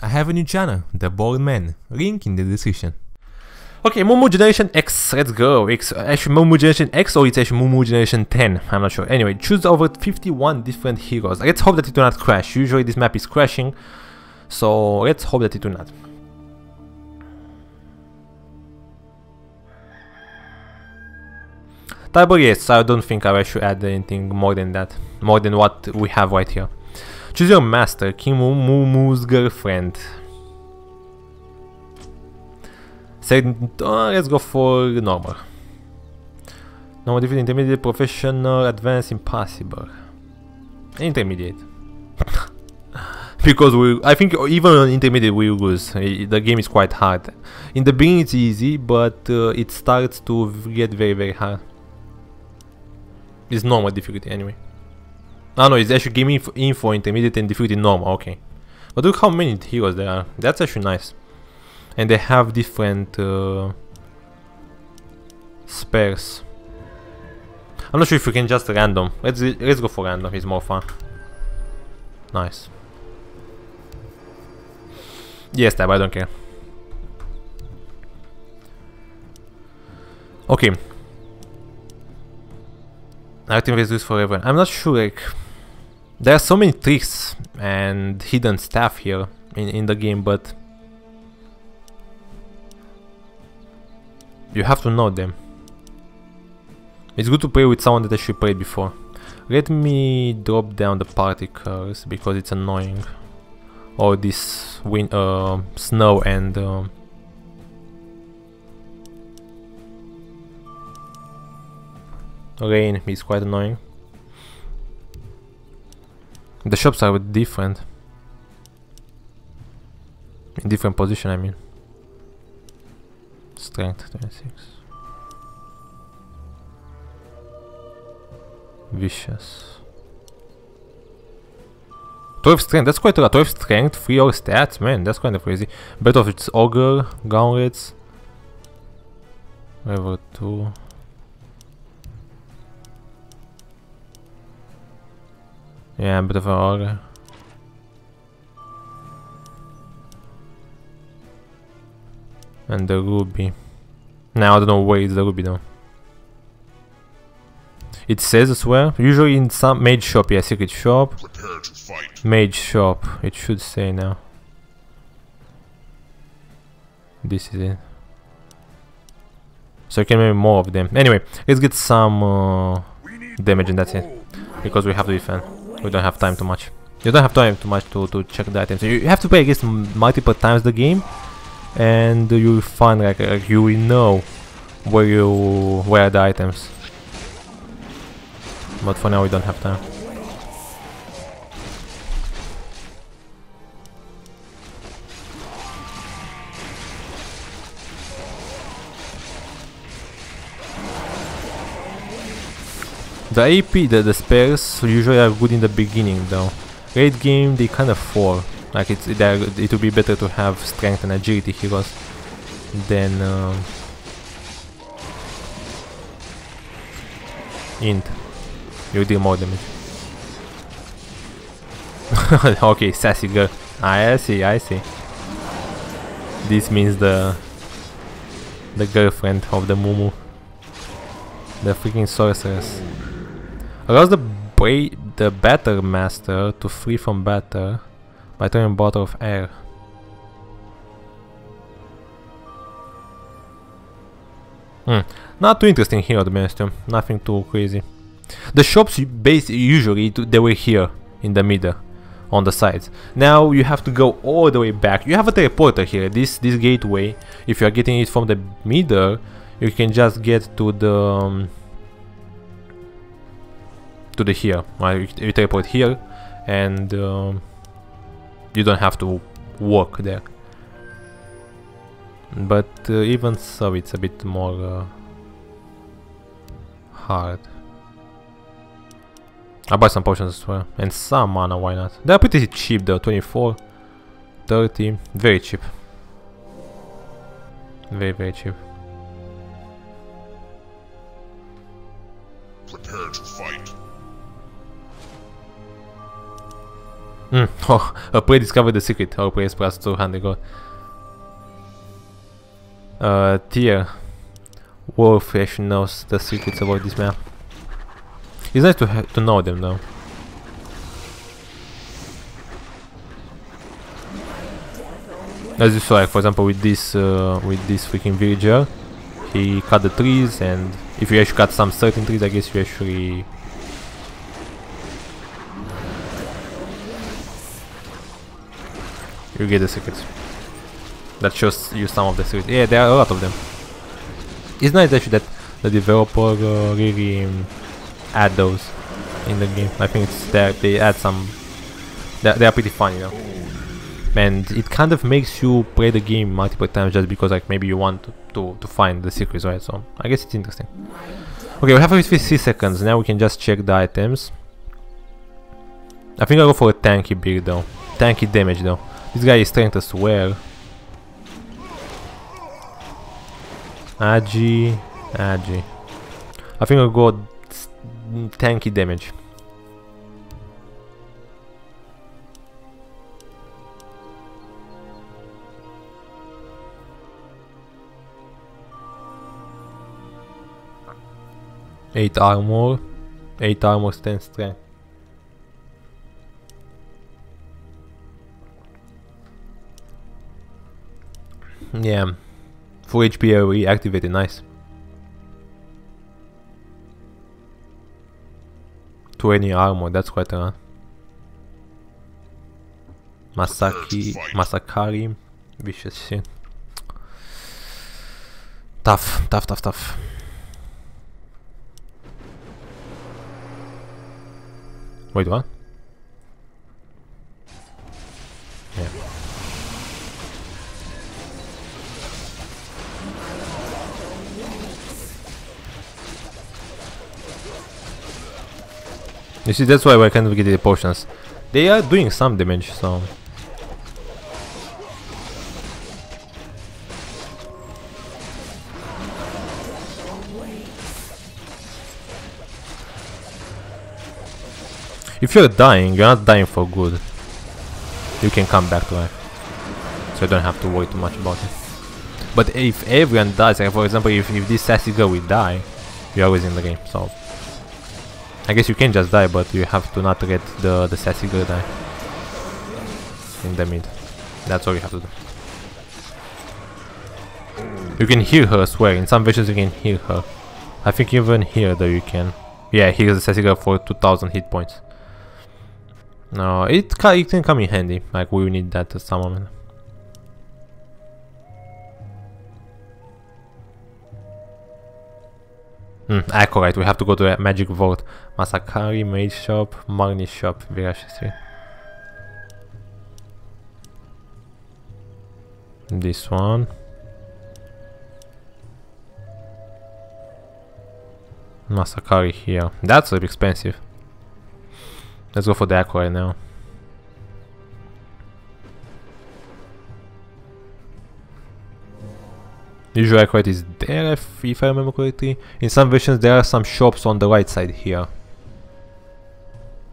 I have a new channel, The Bald Man, link in the description. Okay, Moo Moo Generation X, let's go. X, actually Moo Moo Generation X or it's actually Moo Moo Generation 10, I'm not sure. Anyway, choose over 51 different heroes. Let's hope that it will not crash. Usually this map is crashing, so let's hope that it will not. Yes, I don't think I should add anything more than that. More than what we have right here. Choose your master, King Moo Moo's girlfriend. Second, uh, let's go for normal. Normal difficult, intermediate, professional, advanced, impossible. Intermediate. because we, I think even on intermediate we lose. The game is quite hard. In the beginning it's easy, but uh, it starts to get very very hard. It's normal difficulty anyway. Oh no, it's actually giving info, info intermediate and difficulty normal, okay. But look how many heroes there are. That's actually nice. And they have different uh, spares. I'm not sure if we can just random. Let's let's go for random, it's more fun. Nice. Yes, tab, I don't care. Okay, is used forever. I'm not sure, like... There are so many tricks and hidden stuff here in, in the game, but... You have to know them. It's good to play with someone that actually played before. Let me drop down the particles because it's annoying. All this wind, uh, snow and uh, rain is quite annoying. The shops are different. In different position, I mean. Strength 26. Vicious. 12 strength, that's quite a lot. 12 strength, 3 all stats, man, that's kind of crazy. Bet of its ogre, gauntlets. Level 2. Yeah, a bit of a auger. And the ruby. Now I don't know where is the ruby though. It says as well. Usually in some mage shop, yeah, secret shop. Mage shop. It should say now. This is it. So you can make more of them. Anyway, let's get some uh, damage and that's it. Because we have to defend. We don't have time too much. You don't have time too much to, to check the items. You have to play against multiple times the game and you will find like, like you will know where you where the items. But for now we don't have time. The AP, the, the spares usually are good in the beginning though. Late game they kind of fall. Like it's it would be better to have strength and agility heroes than um, int. You deal more damage. okay, sassy girl. I see, I see. This means the the girlfriend of the Moo Moo. The freaking sorceress. Allows the the Batter Master to free from batter by turning bottle of air. Hmm. Not too interesting here, be honest. Nothing too crazy. The shops base usually they were here in the middle, on the sides. Now you have to go all the way back. You have a teleporter here. This this gateway. If you are getting it from the middle, you can just get to the um, to the here. Right? You, teleport here and um, you don't have to walk there. But uh, even so, it's a bit more uh, hard. I'll buy some potions as well. And some mana, why not? They're pretty cheap though, 24, 30, very cheap. Very, very cheap. Prepare to fight. Mm. Oh, a prey discovered the secret. Prey is plus 200 gold. Uh, tier. Warfish knows the secrets about this map. It's nice to to know them though. As you saw, like for example, with this uh, with this freaking villager, he cut the trees, and if you actually cut some certain trees, I guess you actually you get the secrets. That shows you some of the secrets. Yeah, there are a lot of them. It's nice actually that the developer uh, really um, add those in the game. I think it's that they add some. They, they are pretty fun, you know. And it kind of makes you play the game multiple times just because like maybe you want to, to, to find the secrets, right? So I guess it's interesting. Okay, we have 53 seconds. Now we can just check the items. I think I'll go for a tanky build though. Tanky damage though. This guy is strength as well. Agi, Agi. I think I'll go mm, tanky damage. Eight armor, eight armor, ten strength. Yeah, full HP AoE activated, nice. 20 armor, that's quite a lot. Masaki, Masakari, vicious shit. Tough, tough, tough, tough. Wait, what? You see, that's why I can't get the potions. They are doing some damage, so... If you're dying, you're not dying for good. You can come back to life. So you don't have to worry too much about it. But if everyone dies, like for example, if, if this sassy girl will die, you're always in the game, so... I guess you can just die, but you have to not get the, the sassy girl die. In the mid. That's all you have to do. You can hear her, I swear. In some versions you can hear her. I think even here though you can. Yeah, here's the sassy girl for 2000 hit points. No, it, it can come in handy. Like we need that at some moment. Mm, Acolyte, we have to go to a Magic Vault. Masakari, Mage Shop, Magni Shop, Virash Street. This one. Masakari here. That's a bit expensive. Let's go for the Acolyte now. Usually Acolyte is there if, if I remember correctly. In some versions there are some shops on the right side here.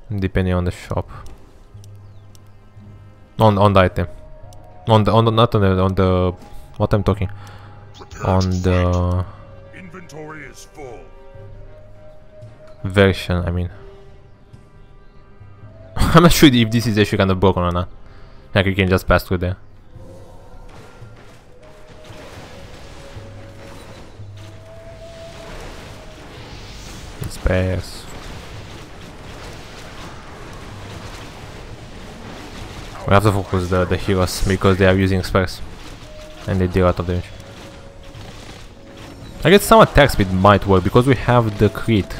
Depending on the shop. On on the item. On the on the not on the on the what I'm talking. on the inventory is full. version, I mean. I'm not sure if this is actually kind of broken or not. Like you can just pass through there. Let's. We have to focus the, the heroes because they are using spells. And they deal a lot of damage. I guess some attack speed might work because we have the crit.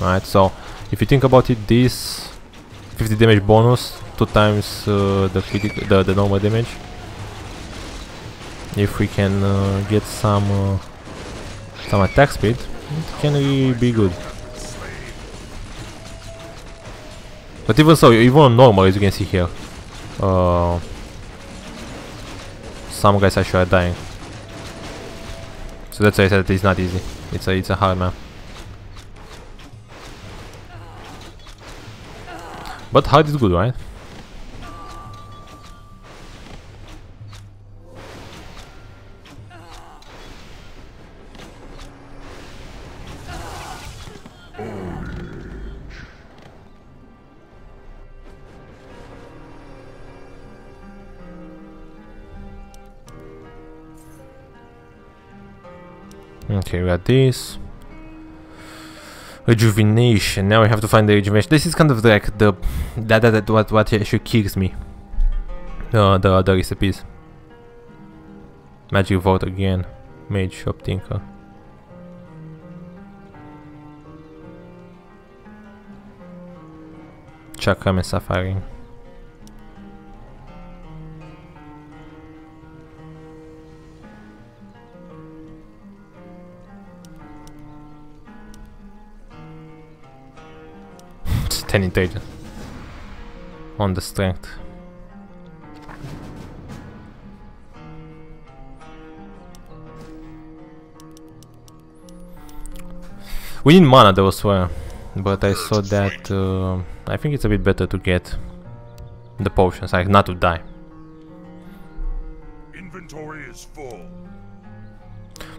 Right, so if you think about it, this 50 damage bonus, 2 times uh, the, the, the normal damage. If we can uh, get some uh, some attack speed, it can really be good. But even so, even normal, as you can see here, uh, some guys actually are dying. So that's why I said it's not easy. It's a it's a hard map. But hard is good, right? Okay, we got this. Rejuvenation. Now we have to find the rejuvenation. This is kind of like the that that, that what what actually kills me. Uh, the other recipes. Magic Vault again. Mage Shop Tinker. Chakram and Safari. 10 intelligence. On the strength. We need mana though, swear. But I saw that uh, I think it's a bit better to get the potions, like not to die. Inventory is full.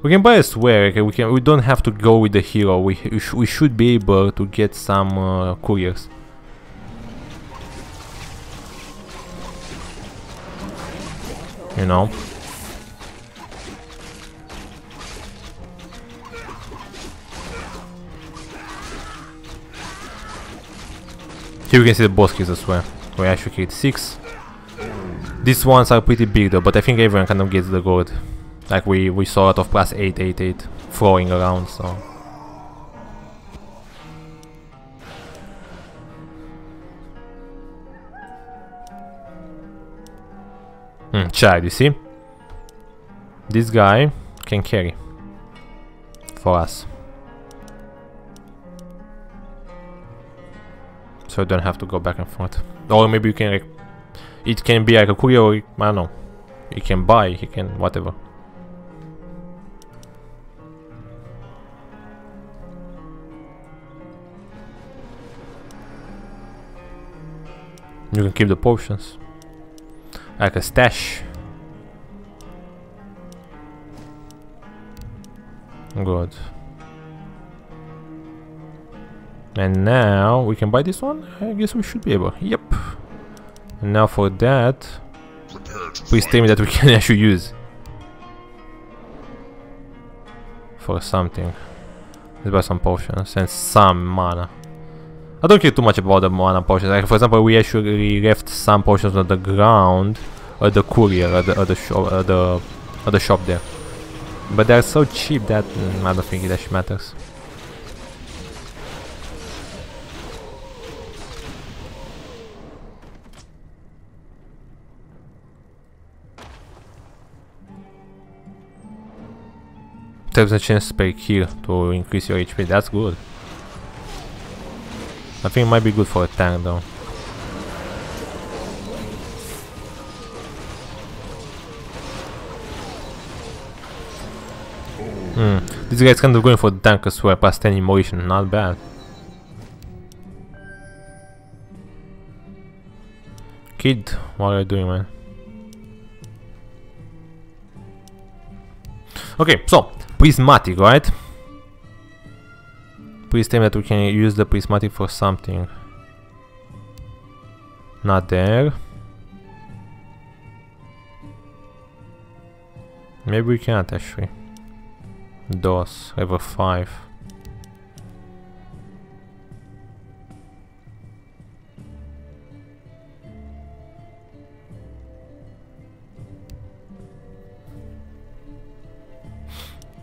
We can buy a swear. Okay, we can. We don't have to go with the hero. We we, sh we should be able to get some uh, couriers. You know. Here we can see the boss kills as well. We actually killed six. These ones are pretty big though, but I think everyone kind of gets the gold. Like we, we saw a lot of plus 888 flowing around, so... Hmm, child, you see? This guy can carry. For us. So don't have to go back and forth. Or maybe you can like... It can be like a courier I don't know. You can buy, you can whatever. You can keep the potions. Like a stash. Good. And now we can buy this one? I guess we should be able. Yep. And now for that, please tell me that we can actually use for something. Let's buy some potions and some mana. I don't care too much about the mana potions. Like for example, we actually left some potions on the ground at the courier at the at the shop at the at the shop there. But they're so cheap that mm, I don't think it actually matters. There's a chance to pay here to increase your HP, that's good. I think it might be good for a tank though. Hmm, this guy's kind of going for the tank as well, plus 10 emotion, not bad. Kid, what are you doing man? Okay, so prismatic, right? Please tell me that we can use the prismatic for something. Not there. Maybe we can't actually. DOS, level 5.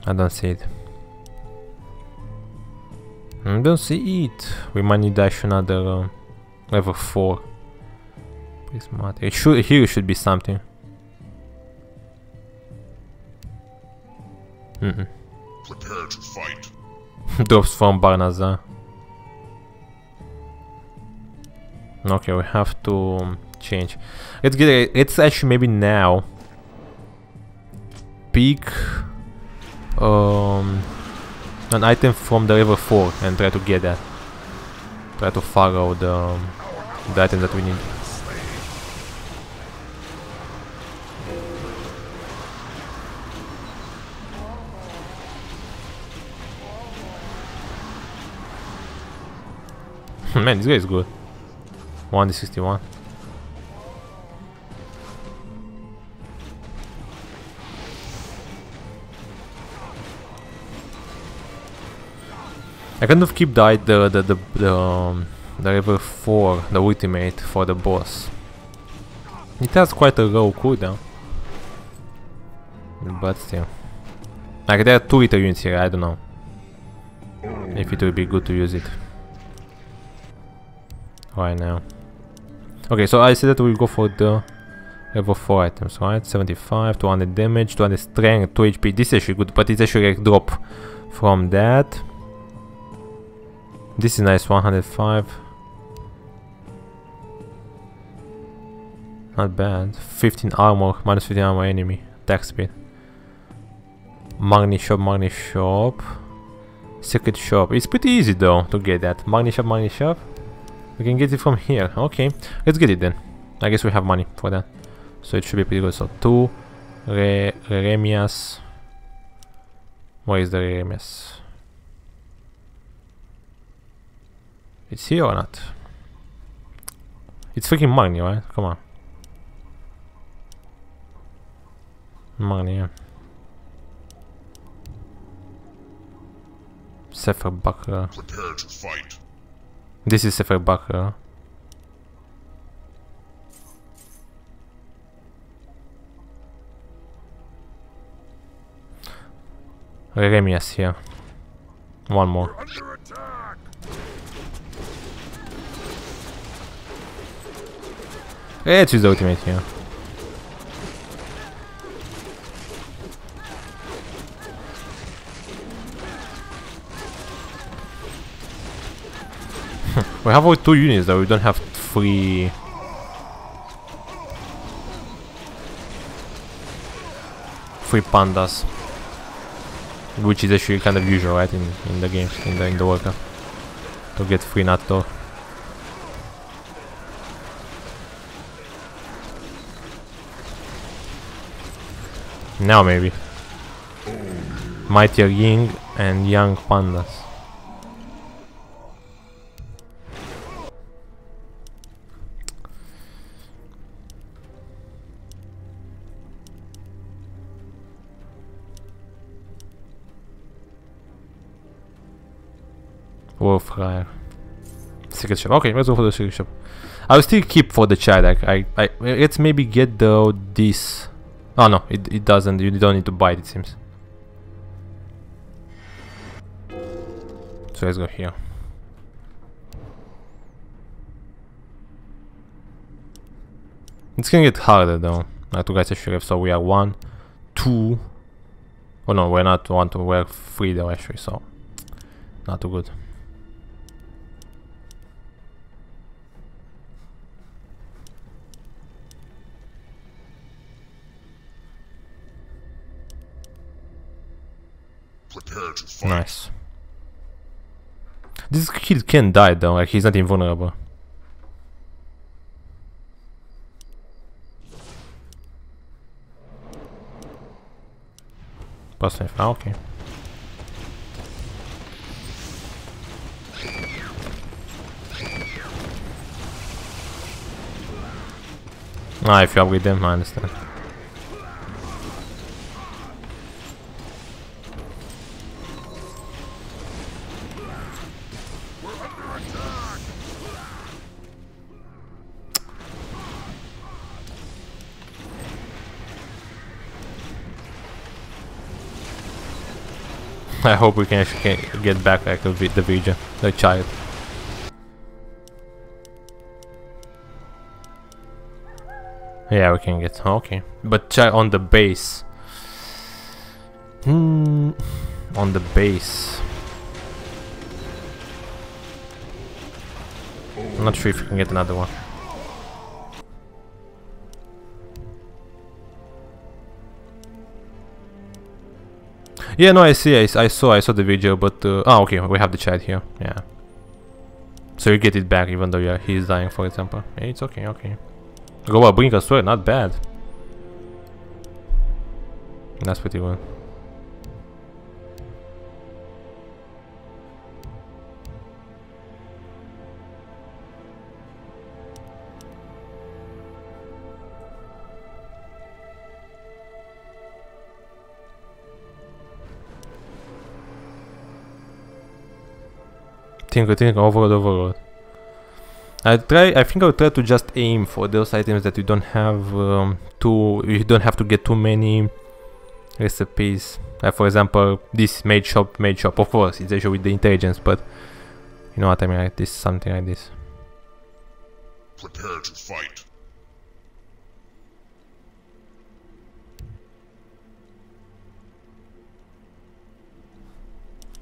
I don't see it. I don't see it. We might need dash another uh, level 4. Prismatic. It should, here should be something. Mm -mm. Prepare to fight. Drops from Barnazar. Okay, we have to um, change. Let's get. A, let's actually maybe now Peak. um, an item from the level 4 and try to get that. Try to follow the, um, the item that we need. Man, this guy is good. 1d61. I kind of keep the the the the, the, um, the level 4, the ultimate for the boss. It has quite a low cooldown. But still. Like there are two little units here, I don't know. If it will be good to use it. Right now. Okay, so I said that we'll go for the level 4 items, right? 75, 200 damage, 200 strength, 2 HP. This is actually good, but it's actually a drop from that. This is nice, 105. Not bad. 15 armor, minus 15 armor enemy. Attack speed. Magni shop, Magni shop. Secret shop. It's pretty easy though to get that. Magni shop, Magni shop. We can get it from here. Okay, let's get it then. I guess we have money for that. So it should be pretty good. So two Re Remias. Where is the Remias? It's here or not? It's freaking Magni, right? Come on. Magni, yeah. Sefer Bakra. Prepare to fight. This is Sefer Bakra. Remias here. One more. Use the ultimate here. we have only two units though, we don't have three... Three pandas. Which is actually kind of usual, right, in, in the games, in the, in the. To get free NATO. Now maybe. Mightier Ying and Young Pandas. Wolfreier. Secret shop. Okay, let's go for the secret shop. I'll still keep for the chat. Like, I, I, let's maybe get the this. Oh no, it, it doesn't. You don't need to buy it, seems. So let's go here. It's gonna get harder though. Like two guys actually so we are one, two. Oh no, we're not one, two, we're three though actually, so not too good. Prepare to fight. Nice. This kid can die though, like he's not invulnerable. Plus life. Ah, okay. Ah, if you upgrade them, I understand. I hope we can actually get- back like the, the Vija, the child. Yeah, we can get okay, but chi- on the base. Hmm, on the base. I'm not sure if we can get another one. Yeah, no, I see, I, I saw, I saw the video, but uh, oh, okay, we have the chat here. Yeah. So you get it back, even though yeah, he's dying, for example. Yeah, it's okay, okay. Go well, bring a sword, not bad. That's pretty good. Think I think overload overload. I try. I think I'll try to just aim for those items that you don't have um, too. You don't have to get too many recipes. Like for example, this made shop, made shop. Of course, it's actually with the intelligence, but you know what I mean. Like this, something like this. Prepare to fight.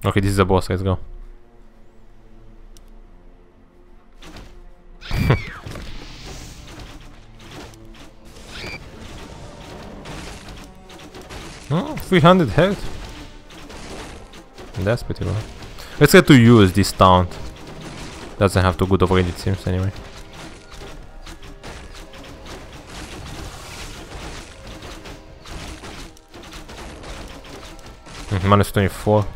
Okay, this is the boss. Let's go. oh, 300 health. That's pretty well. Let's get to use this taunt. Doesn't have to good already it seems anyway. Mm, Minus 24.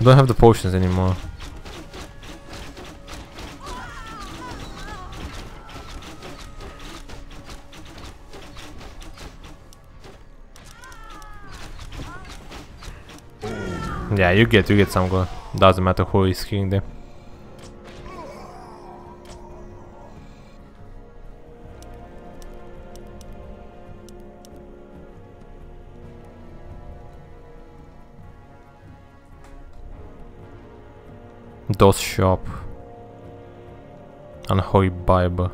I don't have the potions anymore. Yeah, you get you get some gold. Doesn't matter who is killing them. DOS shop. Unholy Bible.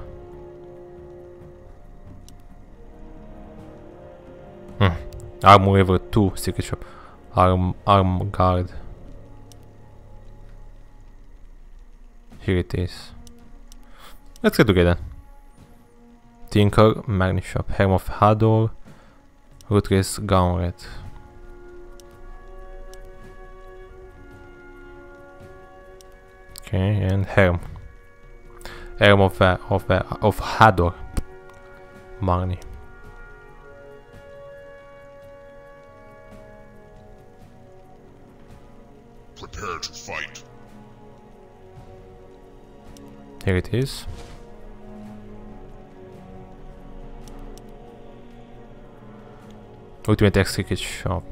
Hmm. Armor level 2 secret shop. Arm arm guard. Here it is. Let's get together. Tinker, Magni Shop, Helm of Hador, Rutgers Gauntlet. Okay, and Helm. Helm of uh, of uh, of Hador. Magni. Prepare to fight. Here it is. Ultimate X Ticket Shop.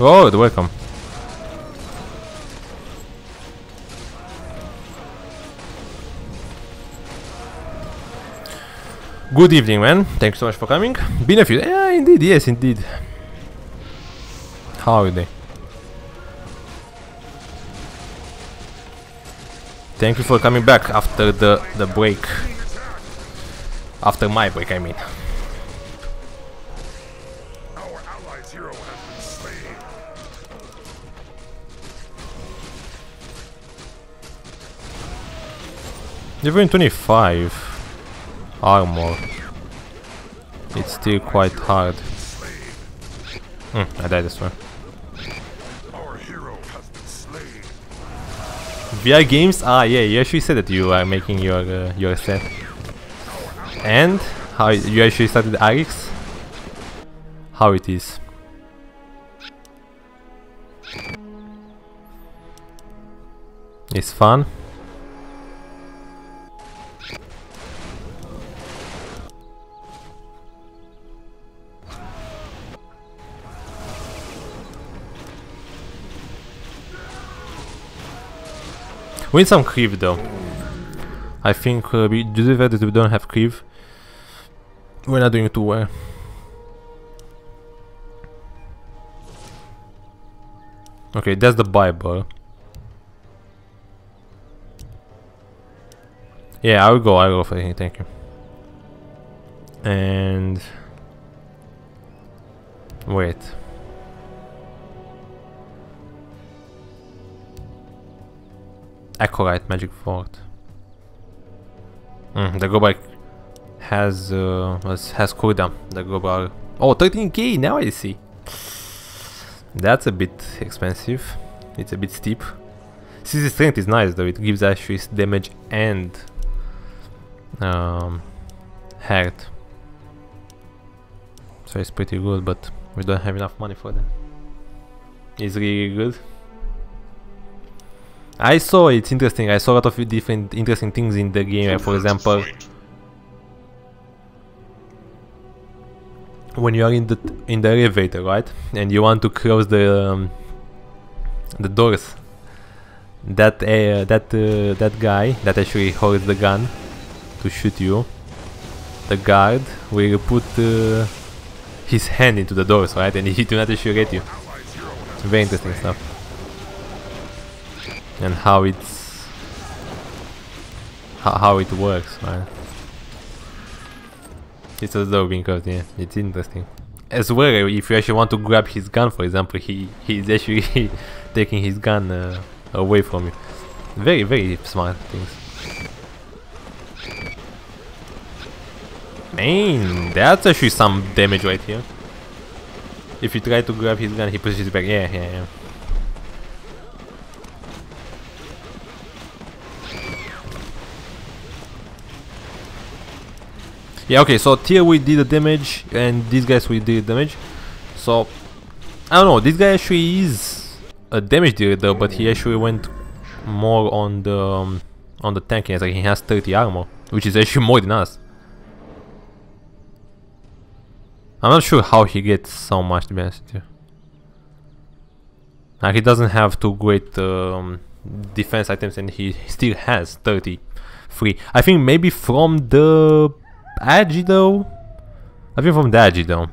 Oh, welcome. Good evening, man. Thanks so much for coming. Been a few. Yeah, indeed. Yes, indeed. How are they? Thank you for coming back after the the break. After my break, I mean. Even 25 armor. It's still quite hard. Hmm, I died this one. VR games? Ah, yeah. You actually said that you are making your uh, your set. And how you actually started Alex? How it is? It's fun. We need some cleave though. I think uh, we, fact that we don't have cleave, we're not doing too well. Okay, that's the Bible. Yeah, I will go, I will go for it, thank you. And... Wait. Acolyte Magic Fort. Mm, the global has uh, has, cooldown. The global. Oh, 13k. Now I see. That's a bit expensive. It's a bit steep. CC strength is nice though. It gives actually damage and um, health. So it's pretty good, but we don't have enough money for that. It's really good. I saw it's interesting. I saw a lot of different interesting things in the game. Like for example, when you are in the in the elevator, right, and you want to close the um, the doors, that uh, that uh, that guy that actually holds the gun to shoot you, the guard will put uh, his hand into the doors, right, and he do not shoot at you. Very interesting stuff, and how it's how, how it works, right. It's a dog because yeah, it's interesting. As well, if you actually want to grab his gun, for example, he he's actually taking his gun uh, away from you. Very, very smart things. Man, that's actually some damage right here. If you try to grab his gun, he pushes back. Yeah, yeah, yeah. Yeah, okay, so here we did the damage and these guys we did damage. So, I don't know, this guy actually is a damage dealer but he actually went more on the um, on the tanking, like he has 30 armor, which is actually more than us. I'm not sure how he gets so much to be honest with you. Like he doesn't have too great um, defense items and he still has 33. I think maybe from the Agi though. I've been from the Agi though.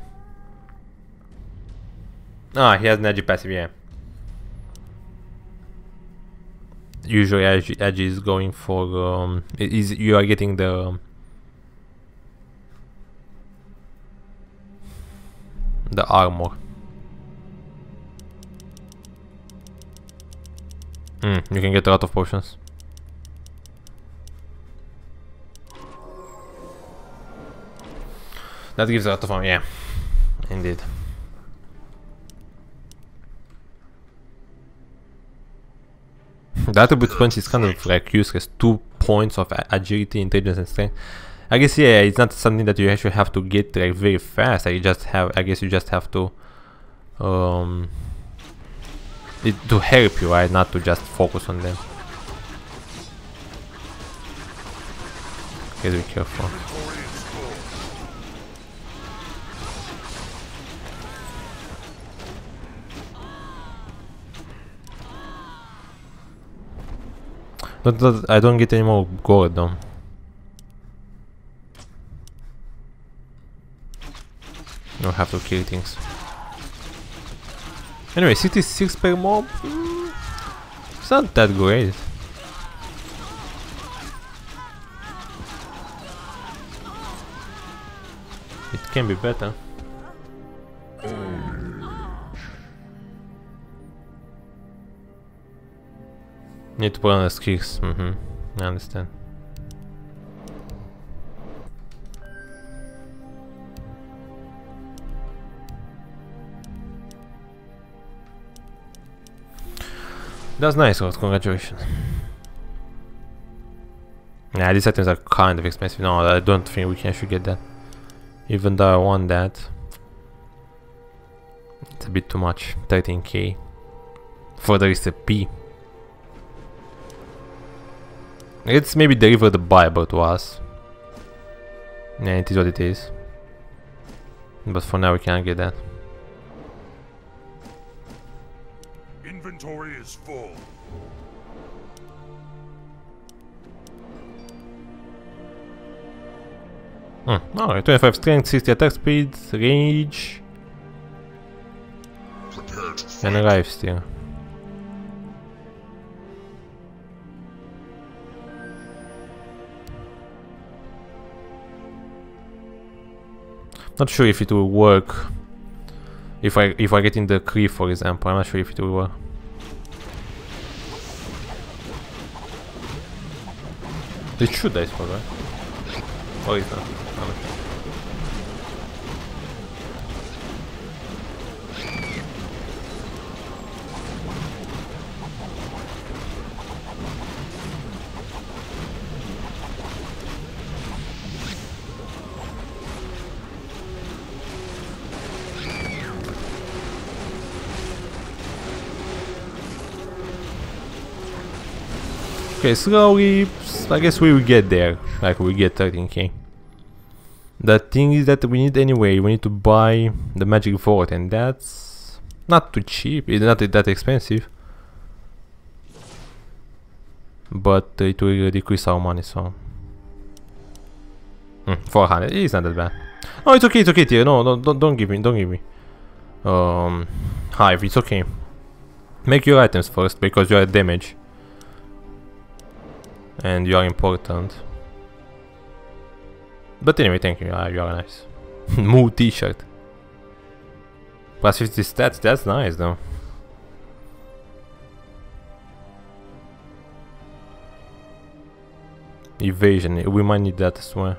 Ah, he has an Agi passive, yeah. Usually Agi, Agi is going for, um, is you are getting the the armor. Hmm, you can get a lot of potions. That gives a lot of fun, yeah. Indeed. The attribute punch is kind of like useless. Two points of agility, intelligence, and strength. I guess yeah, it's not something that you actually have to get like very fast. I just have. I guess you just have to. Um. It, to help you, right? Not to just focus on them. Okay, be careful. But I don't get any more gold though. I'll have to kill things. Anyway, 66 per mob? Mm, it's not that great. It can be better. Need to put on the skills. Mm-hmm. I understand. That's nice, Rod. Congratulations. Yeah, these items are kind of expensive. No, I don't think we can actually get that. Even though I want that. It's a bit too much. 13k. For the recipe. Let's maybe deliver the Bible to us. Yeah, it is what it is. But for now we can't get that. Inventory is full. Hmm. Alright, 25 strength, 60 attack speed, range. and life steal. Not sure if it will work. If I if I get in the creep, for example, I'm not sure if it will work. It should, I suppose, right? Is not? Okay, slowly, I guess we will get there. Like, we get 13k. The thing is that we need anyway, we need to buy the magic vault and that's not too cheap, it's not that expensive. But it will decrease our money, so... Mm, 400, it's not that bad. Oh, it's okay, it's okay, dear. No, don't, don't, don't give me, don't give me. Um, Hive, it's okay. Make your items first, because you are damage. And you are important. But anyway, thank you, uh, you are nice. Moo t-shirt. Plus 50 stats, that's nice though. Evasion, we might need that as well.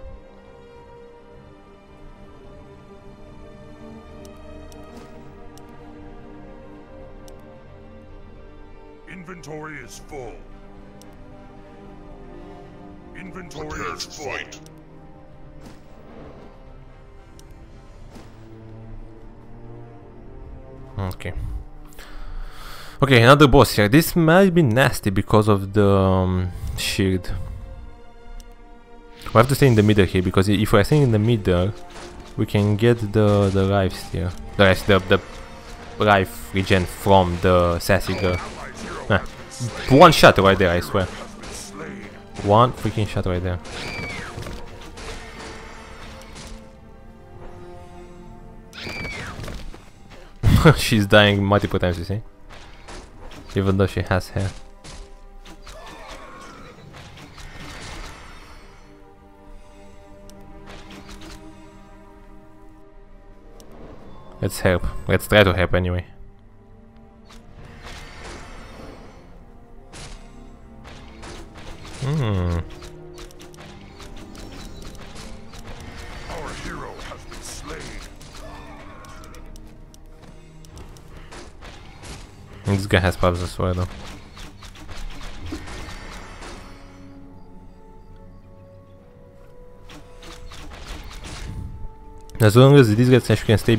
Inventory Prepare is to full. fight. Okay. Okay, another boss here. This might be nasty because of the um, shield. We have to stay in the middle here because if we're staying in the middle, we can get the the lives here. The lives, the the life regen from the sassy girl. Ah, has been slain. one shot right there, I swear. One freaking shot right there. She's dying multiple times, you see? Even though she has hair. Let's help. Let's try to help anyway. Hmm. Our hero has been slain. This guy has powers as well though. As long as these guys can stay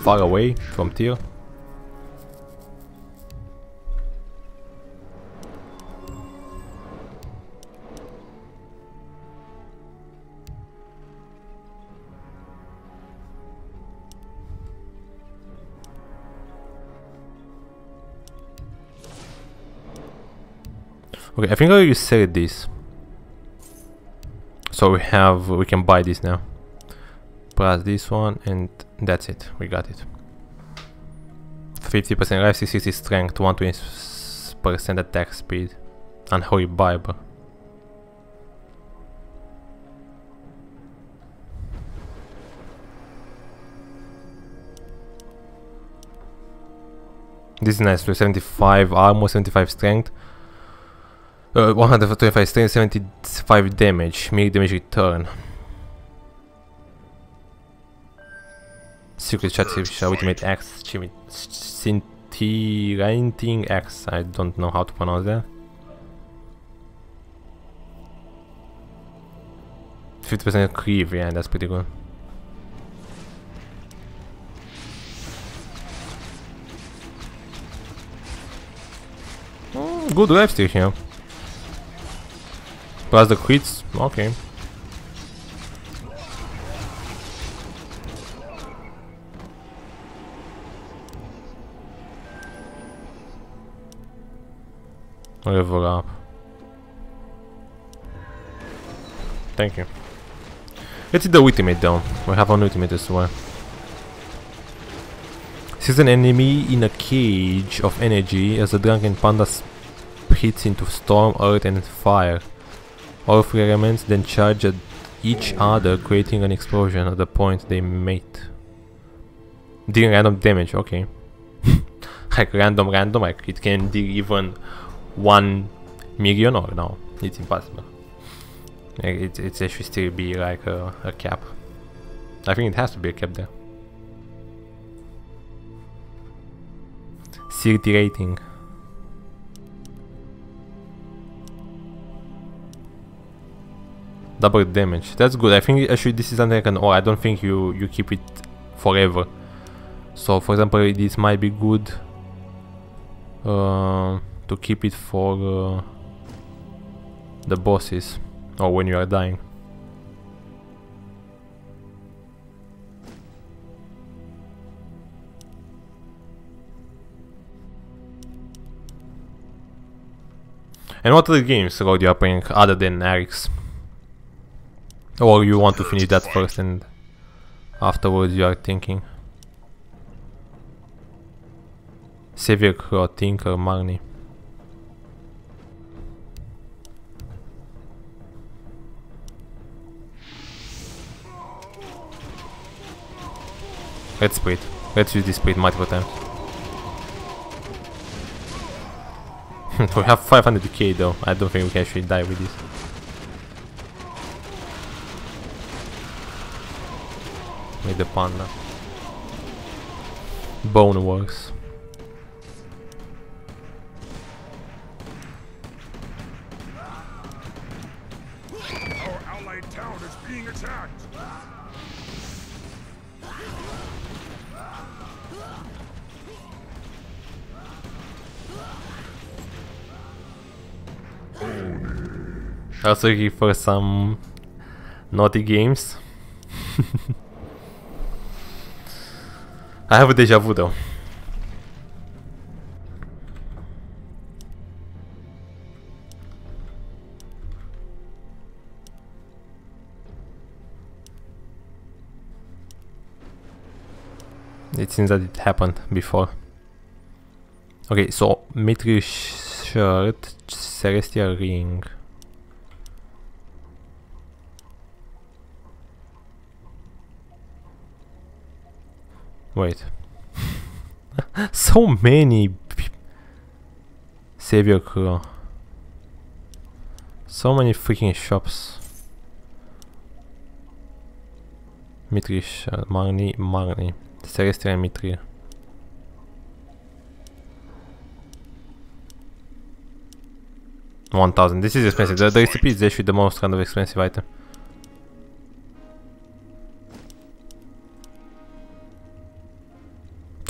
far away from Tyr. Okay, I think I already said this. So we have, we can buy this now. Plus this one and that's it, we got it. 50% life, 60 strength, 120% attack speed. Unholy Bible. This is nice, with 75 armor, 75 strength. Uh, 125 strength, 75 damage, melee damage return. Secret chat ultimate X, scintillating X, I don't know how to pronounce that. 50% cleave, yeah, that's pretty good. Mm, good lifesteal here. Plus the crits, okay. Level up. Thank you. Let's see the ultimate though. We have an ultimate as well. Sees an enemy in a cage of energy as the drunken panda hits into storm, earth and fire. All three elements then charge at each other creating an explosion at the point they meet. Dealing random damage, okay. like random random, like it can deal even 1 million or no, it's impossible. Like, it, it should still be like a, a cap. I think it has to be a cap there. CRT rating. Double damage. That's good. I think actually this is something like an or I don't think you you keep it forever. So for example this might be good uh, to keep it for uh, the bosses or when you are dying. And what other games God you are playing other than Eric's? Or you want to finish that first and afterwards you are thinking? Savior Crow, Tinker, Marnie. Let's split. Let's use this split multiple times. we have 500k though. I don't think we can actually die with this. The panda. Bone works. Our allied town is being attacked. Also looking for some naughty games. I have a deja vu though. It seems that it happened before. Okay, so Mithril shirt, Celestial ring. Wait. so many Savior Crew. So many freaking shops. Mitrish, uh, Marni, Marni. And Mitri. One thousand. This is expensive. The, the recipe is actually the most kind of expensive item.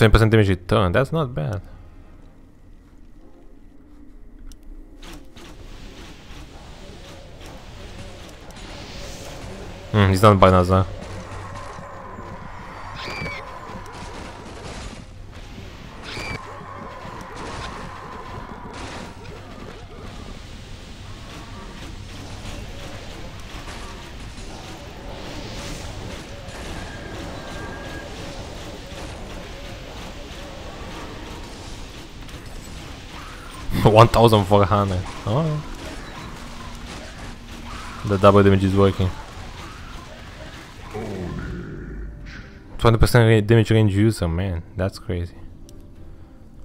Ten percent damage return. That's not bad. Hmm, he's done by Nazar. One thousand four hundred. Oh. The double damage is working. Twenty percent damage range user, man, that's crazy.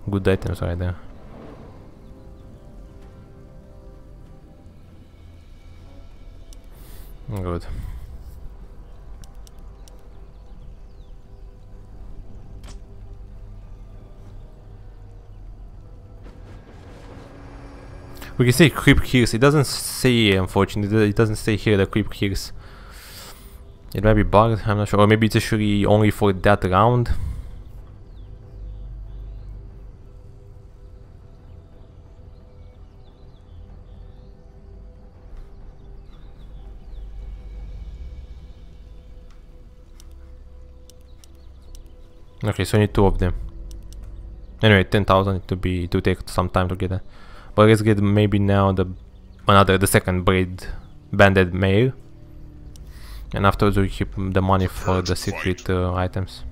Good items right there. Good. We can say creep kills. It doesn't say, unfortunately, it doesn't say here the creep kills. It might be bugged, I'm not sure. Or maybe it's actually only for that round. Okay, so I need two of them. Anyway, 10,000 to be to take some time to get that. But let's get maybe now the another the second braid banded mail. And afterwards we keep the money for the secret uh, items.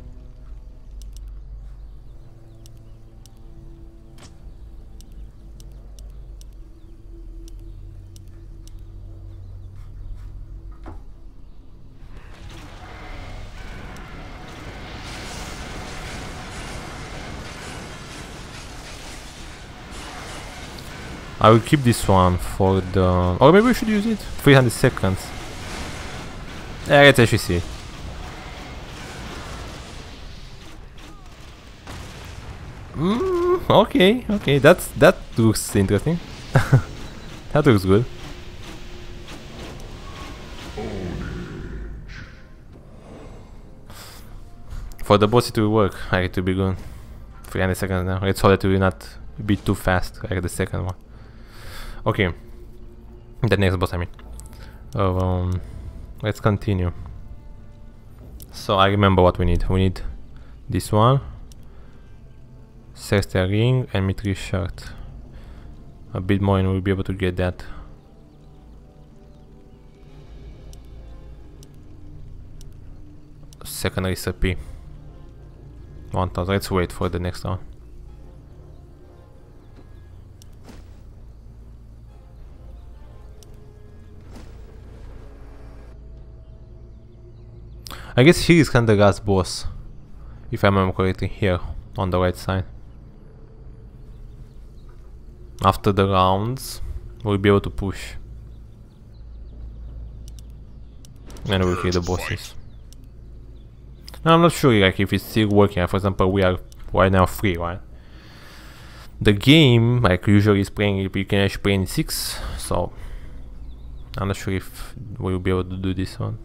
I will keep this one for the... Or maybe we should use it. 300 seconds. Yeah, let's actually see. Mm, okay, okay, that's that looks interesting. that looks good. For the boss it will work, like it will be good. 300 seconds now. Let's hope it will not be too fast like the second one. Okay. The next boss, I mean. Um, let's continue. So I remember what we need. We need this one, Celestial ring and Mithril shirt. A bit more and we'll be able to get that. Second recipe. 1000. Let's wait for the next one. I guess here is last boss. If I remember correctly, here on the right side. After the rounds, we'll be able to push. And we'll kill the bosses. Now, I'm not sure like if it's still working. For example, we are right now free, right? The game, like usually, is playing. You can actually play in six, so I'm not sure if we'll be able to do this one.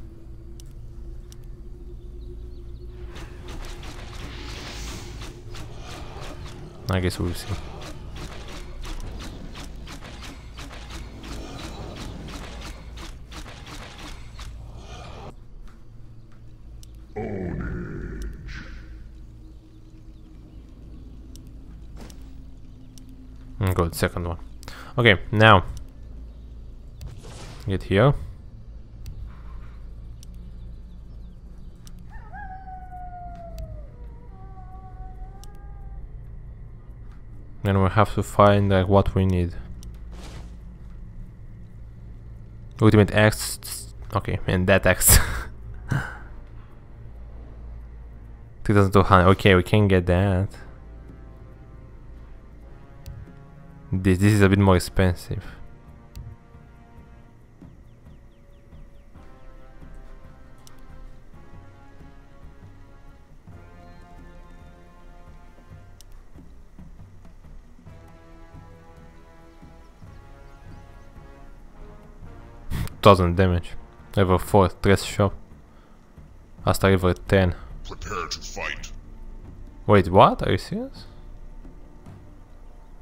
I guess we'll see. Good, second one. Okay, now get here. And we have to find like what we need. Ultimate X, okay, and that X. 2200, okay, we can get that. This, this is a bit more expensive. Thousand damage. Level 4, Dress Shop. Asta level 10. Prepare to fight. Wait, what? Are you serious?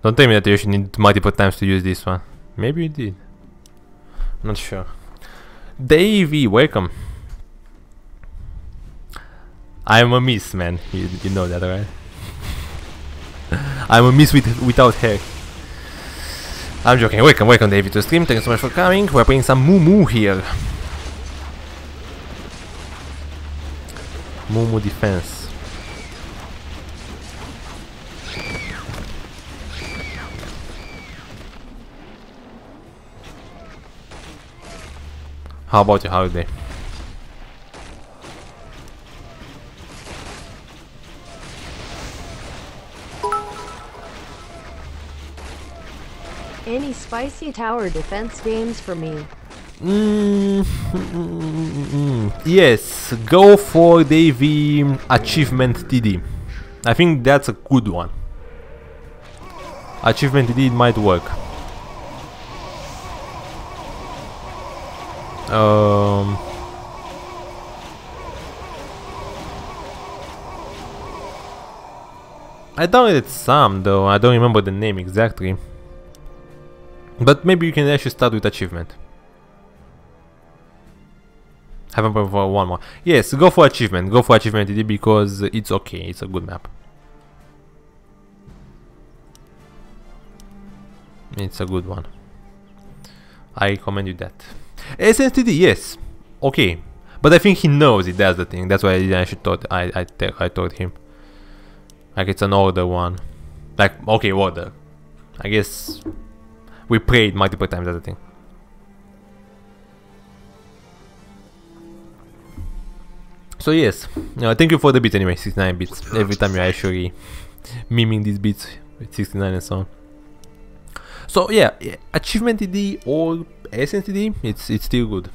Don't tell me that you should need multiple times to use this one. Maybe you did. Not sure. Davey, welcome. I'm a miss, man. You, you know that, right? I'm a miss with without hair. I'm joking. Welcome, welcome, David, to the stream. Thanks so much for coming. We're playing some Moo Moo here. Moo Moo Defense. How about your holiday? Spicy tower defense games for me? Mm, mm, yes, go for Davy Achievement TD. I think that's a good one. Achievement TD might work. Um, I downloaded some though, I don't remember the name exactly. But maybe you can actually start with achievement. Haven't for one more. Yes, go for achievement. Go for achievement TD because it's okay. It's a good map. It's a good one. I recommend you that. SNTD, yes. Okay. But I think he knows it, that's the thing. That's why I actually thought I I, I told him. Like it's an older one. Like okay, order. I guess we played multiple times, that's the thing. So yes, uh, thank you for the bits anyway, 69 beats. Every time you're actually miming these beats with 69 and so on. So yeah, achievement TD or essence SNTD, it's it's still good.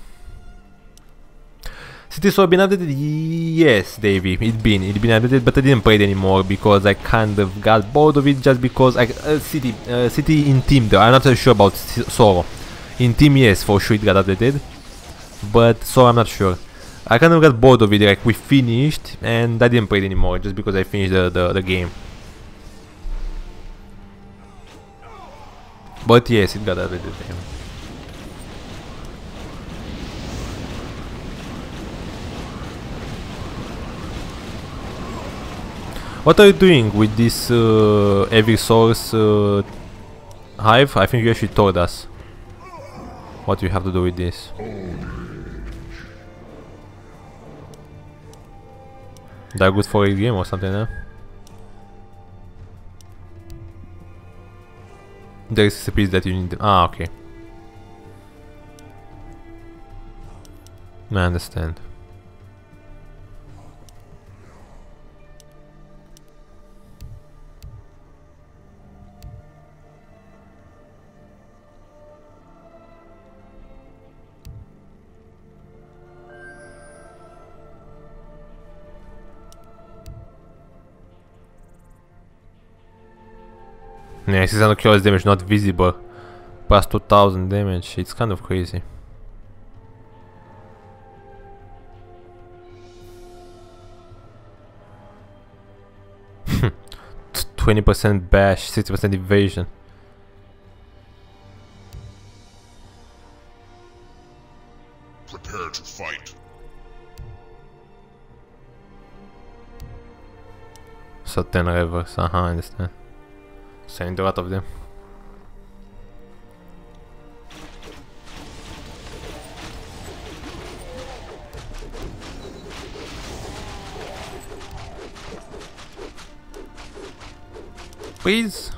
City Soul been updated? Yes, Davey, it been, it been updated, but I didn't play it anymore because I kind of got bored of it just because I, uh, City, uh, City in team though, I'm not so sure about Solo. In team, yes, for sure it got updated, but so I'm not sure. I kind of got bored of it, like we finished and I didn't play it anymore just because I finished the, the, the game. But yes, it got updated. What are you doing with this uh, every source uh, hive? I think you actually told us what you have to do with this. That good for a game or something, huh? There is a piece that you need. Ah, okay. I understand. Yeah, 600 kills damage not visible. Plus 2000 damage, it's kind of crazy. Twenty percent bash, sixty percent evasion. Prepare to fight. So 10 reverse, uh -huh, I understand. Send a lot of them. Please.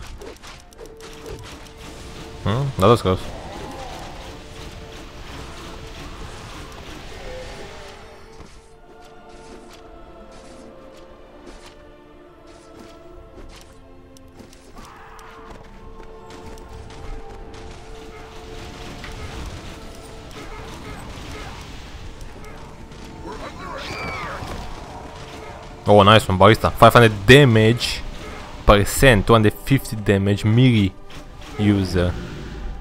Hmm, that was close. Oh, nice one, Barista. 500 damage percent, 250 damage, melee user.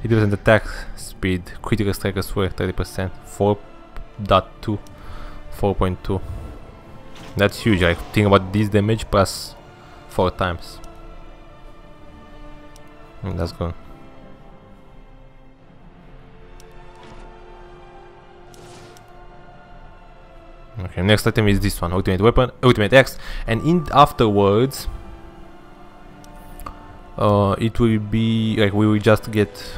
80% attack speed, critical strike well, 30%, 4.2, 4.2. That's huge, like think about this damage plus 4 times. Mm, that's good. Okay, next item is this one, ultimate weapon, ultimate X, and in afterwards, uh, it will be like we will just get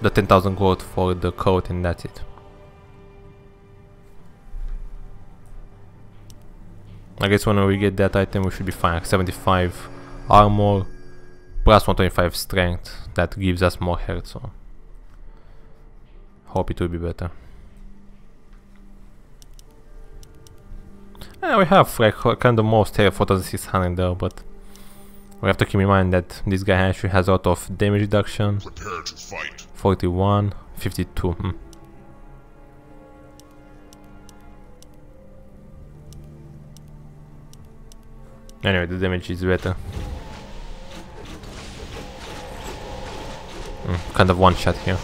the 10,000 gold for the coat and that's it. I guess when we get that item we should be fine, like 75 armor plus 125 strength, that gives us more health so hope it will be better. Yeah, we have like kind of most here 4600 there, but we have to keep in mind that this guy actually has a lot of damage reduction. Prepare to fight. 41, 52. Hmm. Anyway, the damage is better. Hmm, kind of one shot here.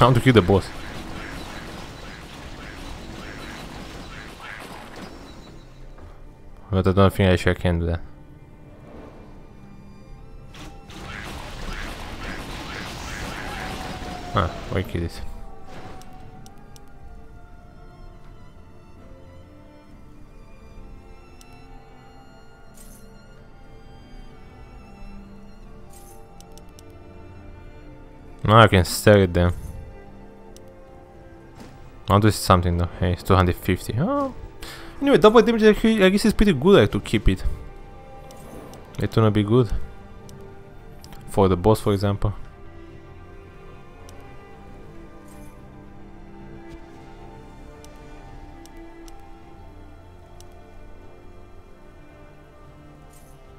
I want to kill the boss. But I don't think actually I can do that. Ah, why kill it? Now I can stare at them. I'll do something though. Hey, it's 250. Oh. Anyway, double damage I guess it's pretty good like, to keep it. It's gonna be good. For the boss, for example.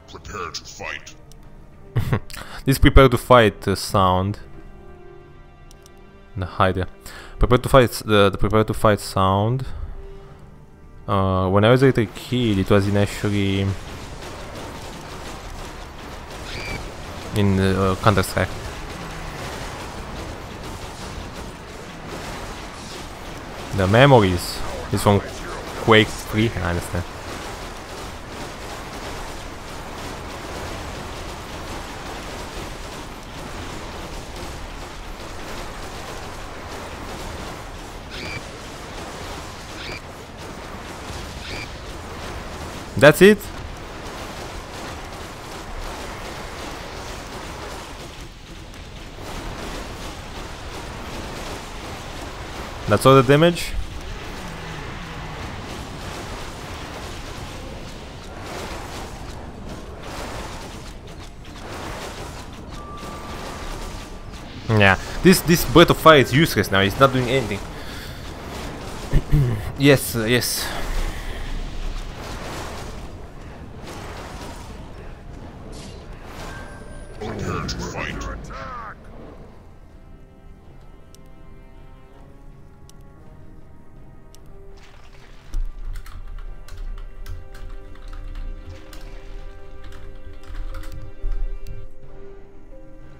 Prepare to fight. This prepare to fight uh, sound. The hide. Prepare to fight the, the prepare to fight sound. Uh, when I was a kid, it was in actually in uh, Counter Strike. The memories is from Quake 3, I understand. That's it? That's all the damage? Yeah, this this breath of fire is useless now. It's not doing anything. yes, uh, yes.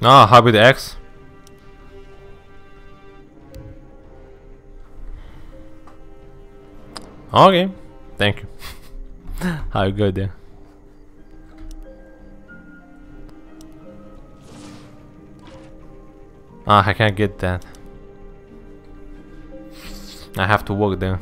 Ah, hybrid X. Okay, thank you. How good there. Ah, I can't get that. I have to walk there.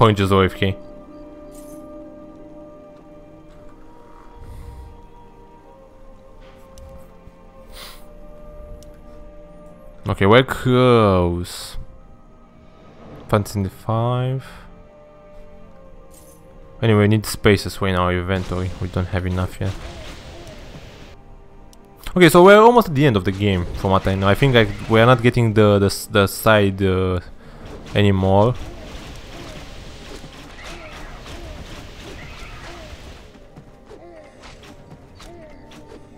Orange is OFK. Okay, we're close. Fantasy 5. Anyway, we need spaces in our inventory. We don't have enough yet. Okay, so we're almost at the end of the game, from what I know. I think we're not getting the the, the side uh, anymore.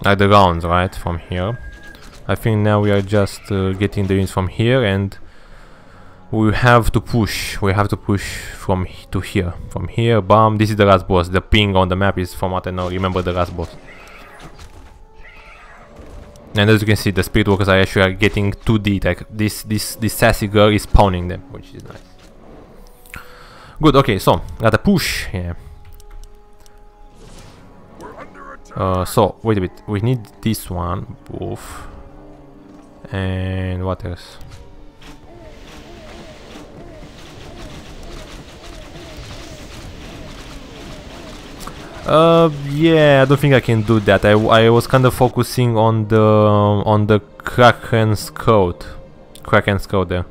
Like the rounds, right, from here. I think now we are just uh, getting the units from here and we have to push. We have to push from to here. From here, bam. This is the last boss. The ping on the map is from what I know. Remember the last boss. And as you can see, the spirit walkers are actually getting 2D. Like this, this, this sassy girl is pounding them, which is nice. Good. Okay, so got a push here. Uh, so wait a bit. We need this one, both. And what else? Uh, yeah, I don't think I can do that. I, I was kind of focusing on the on the Kraken's code, Kraken's code there.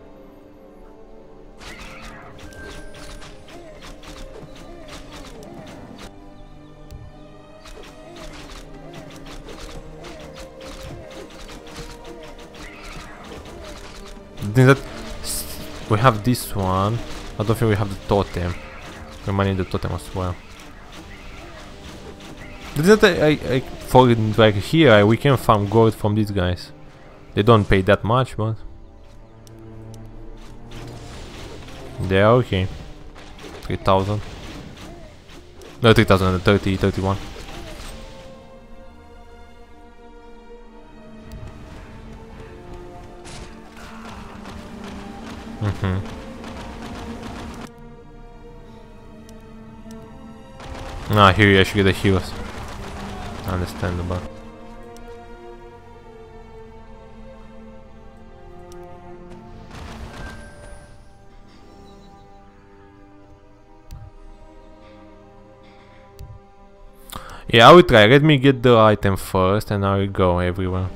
thing that we have this one. I don't think we have the totem. We might need the totem as well. That I, I, I like here I, we can farm gold from these guys. They don't pay that much, but they are okay. 3000. No, 3000, 30, 31. Mm-hmm. Ah, no, I hear you. I should get the heals. Understandable. Yeah, I will try. Let me get the item first and I will go everywhere.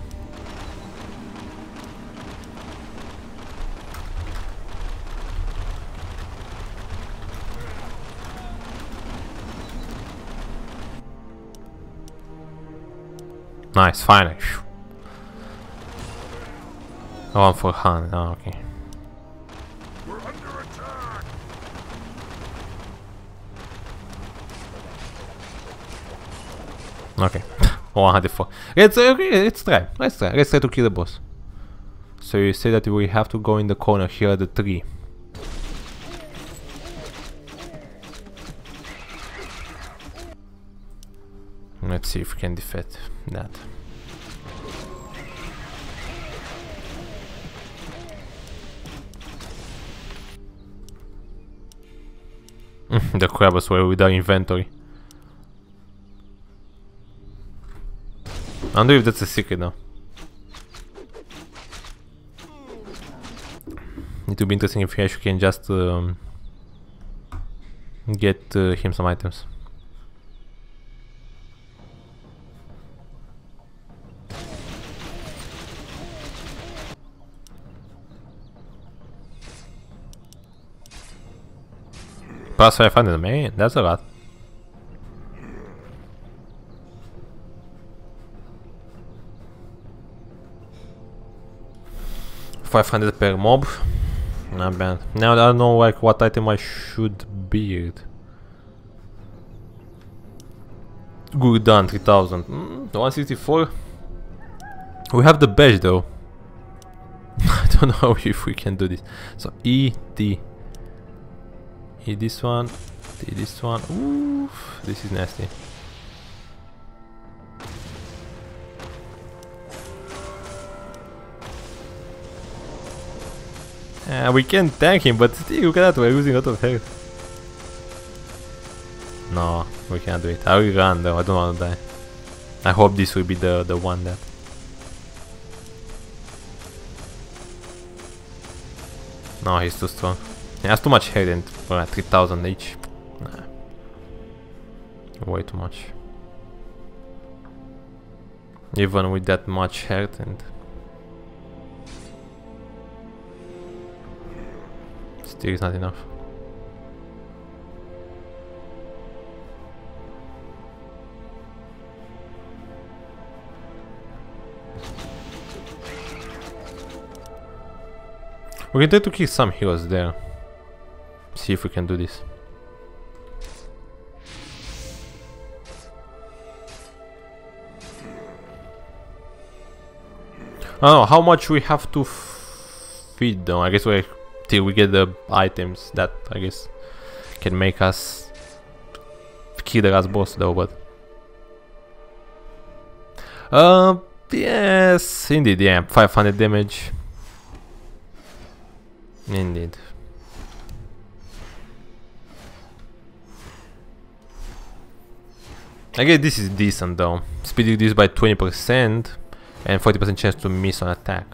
Nice, finally. Phew. One for Han. Oh, okay. We're under attack. Okay. 104. Let's, uh, okay, let's try. Let's try. Let's try to kill the boss. So you say that we have to go in the corner here at the tree. Let's see if we can defeat that. the crabs were with our inventory. I wonder if that's a secret now. It would be interesting if you actually can just um, get uh, him some items. Plus 500, man, that's a lot. Five hundred per mob, not bad. Now I don't know like what item I should build. Good done, 3000. Mm, 164. We have the badge though. I don't know if we can do this. So E D Hit this one. Hit this one. Oof, this is nasty. Uh, we can tank him, but still, look at that, we're losing a lot of health. No, we can't do it. I will run though, I don't want to die. I hope this will be the, the one that... No, he's too strong. Has too much head and uh, 3000 each. Nah. Way too much. Even with that much head and... Still is not enough. We can try to kill some heroes there. See if we can do this. I don't know how much we have to feed them. I guess we till we get the items that I guess can make us kill the last boss though, but uh yes indeed yeah 500 damage indeed I guess this is decent though. Speeding this by 20% and 40% chance to miss on attack.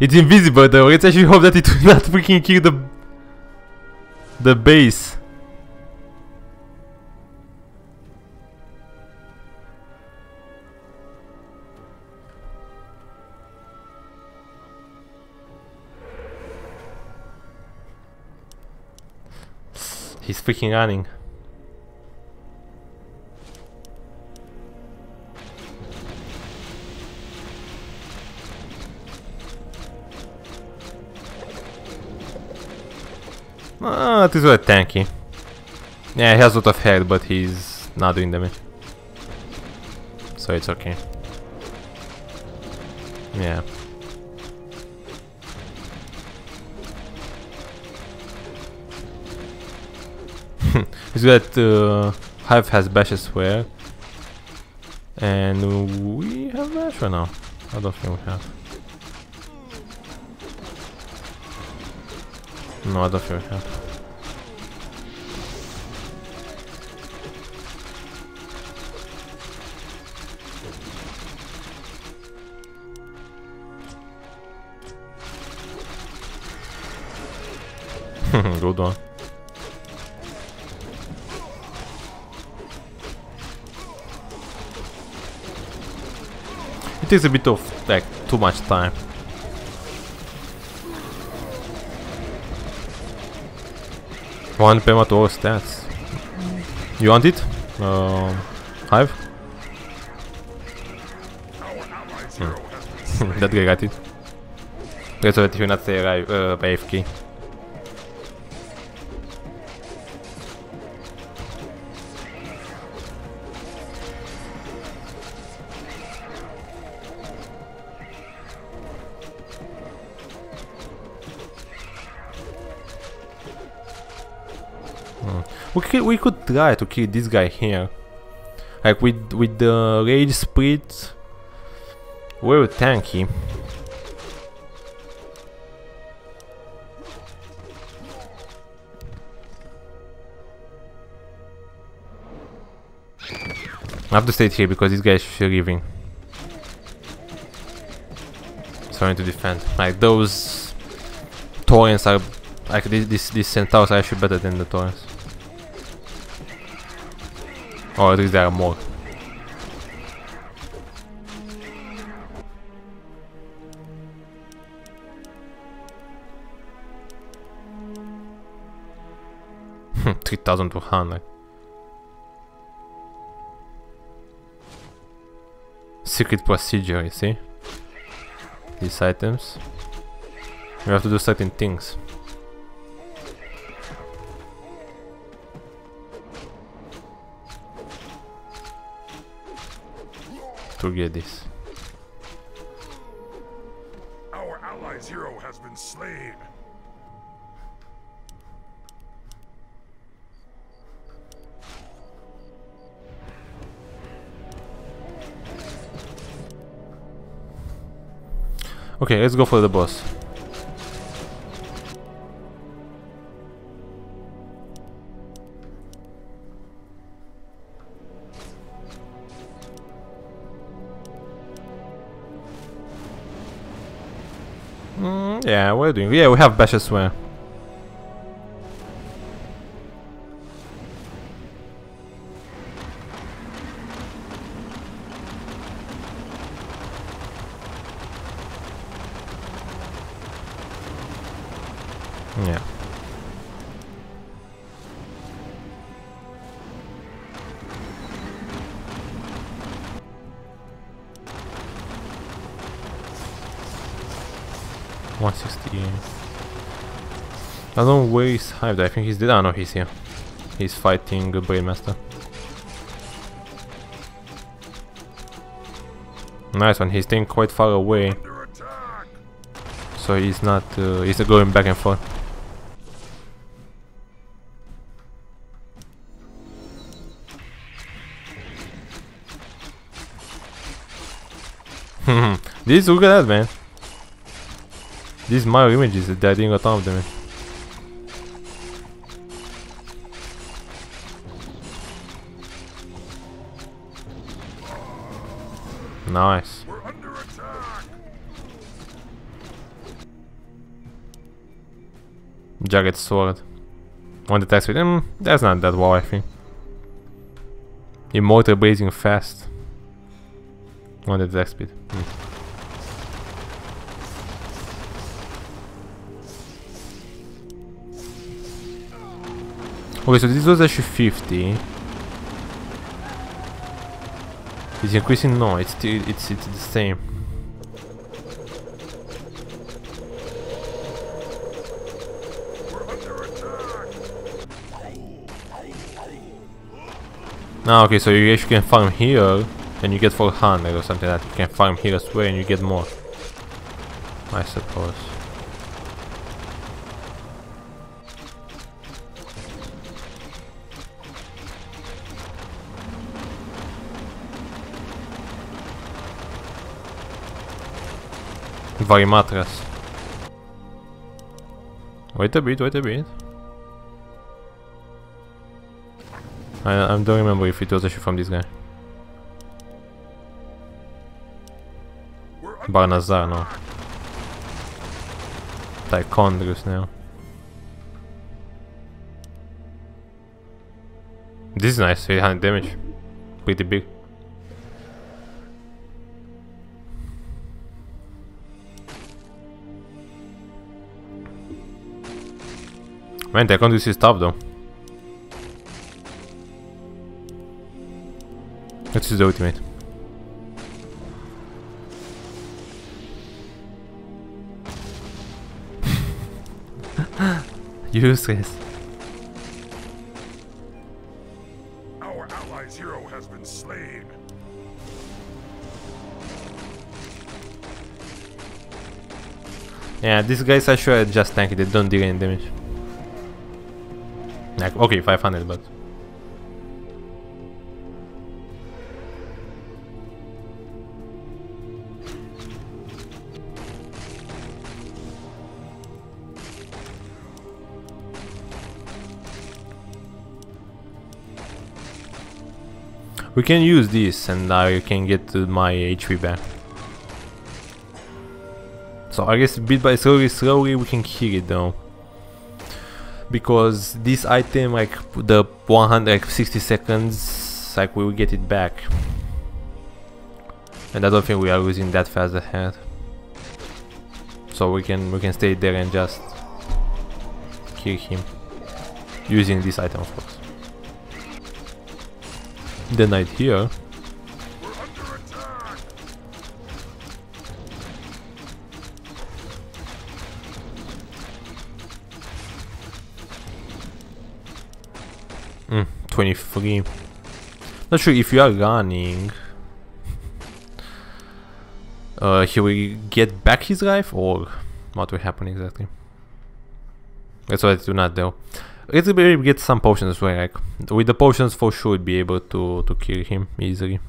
It's invisible though, let's actually hope that it will not freaking kill the the base. He's freaking running. Ah, it is very tanky. Yeah, he has a lot of health, but he's not doing damage. So it's okay. Yeah. he's got uh, Hive has bash as well. And we have bash or now. I don't think we have. No, I don't we have. Good one. It takes a bit of like too much time. One payment to all stats. You want it? Um, Hive? that guy got it. Let's wait you're not alive, uh, AFK. We could, we could try to kill this guy here. Like with with the rage split. We're tanky. I have to stay here because this guy is leaving. So I need to defend. Like those torrents are like this this these centaurs are actually better than the torrents. Oh, there are more. Hmm, three thousand two hundred. Secret procedure, you see? These items. We have to do certain things. To get this. Our ally's hero has been slain. Okay, let's go for the boss. Yeah, we're doing. Yeah, we have Bash as where he's hived. I think he's dead. Ah, no, he's here. He's fighting Blademaster. Nice one. He's staying quite far away, so he's not. Uh, he's going back and forth. this look at that man. These mirror images they're doing a ton of them. Nice. We're under attack. Jagged sword. On the text with him, that's not that well I think. Immortal blazing fast. On the attack speed. Hmm. Okay, so this was actually 50. It's increasing? No, it's still it's it's the same. Attack. Ah, okay, so you actually can farm here and you get 400 or something like that. You can farm here as well and you get more. I suppose. Varimathras. Wait a bit, wait a bit. I, I don't remember if it was actually from this guy. Balnazzar, no. Tichondrius now. This is nice, 800 damage. Pretty big. Man, the account is tough though. Let's use the ultimate. Useless. Our allies' hero has been slain. Yeah, these guys are sure just tanky, they don't deal any damage. Like, okay, 500, but... We can use this and I can get my HP back. So I guess bit by slowly, slowly we can kill it though. Because this item, like the 160 seconds, like we will get it back. And I don't think we are losing that fast ahead. So we can we can stay there and just kill him. Using this item of course. The knight here. Mm, 23. Not sure if you are running. Uh, he will get back his life or what will happen exactly. That's what I do not know. Let's get some potions well, like with the potions for sure we'd be able to, to kill him easily.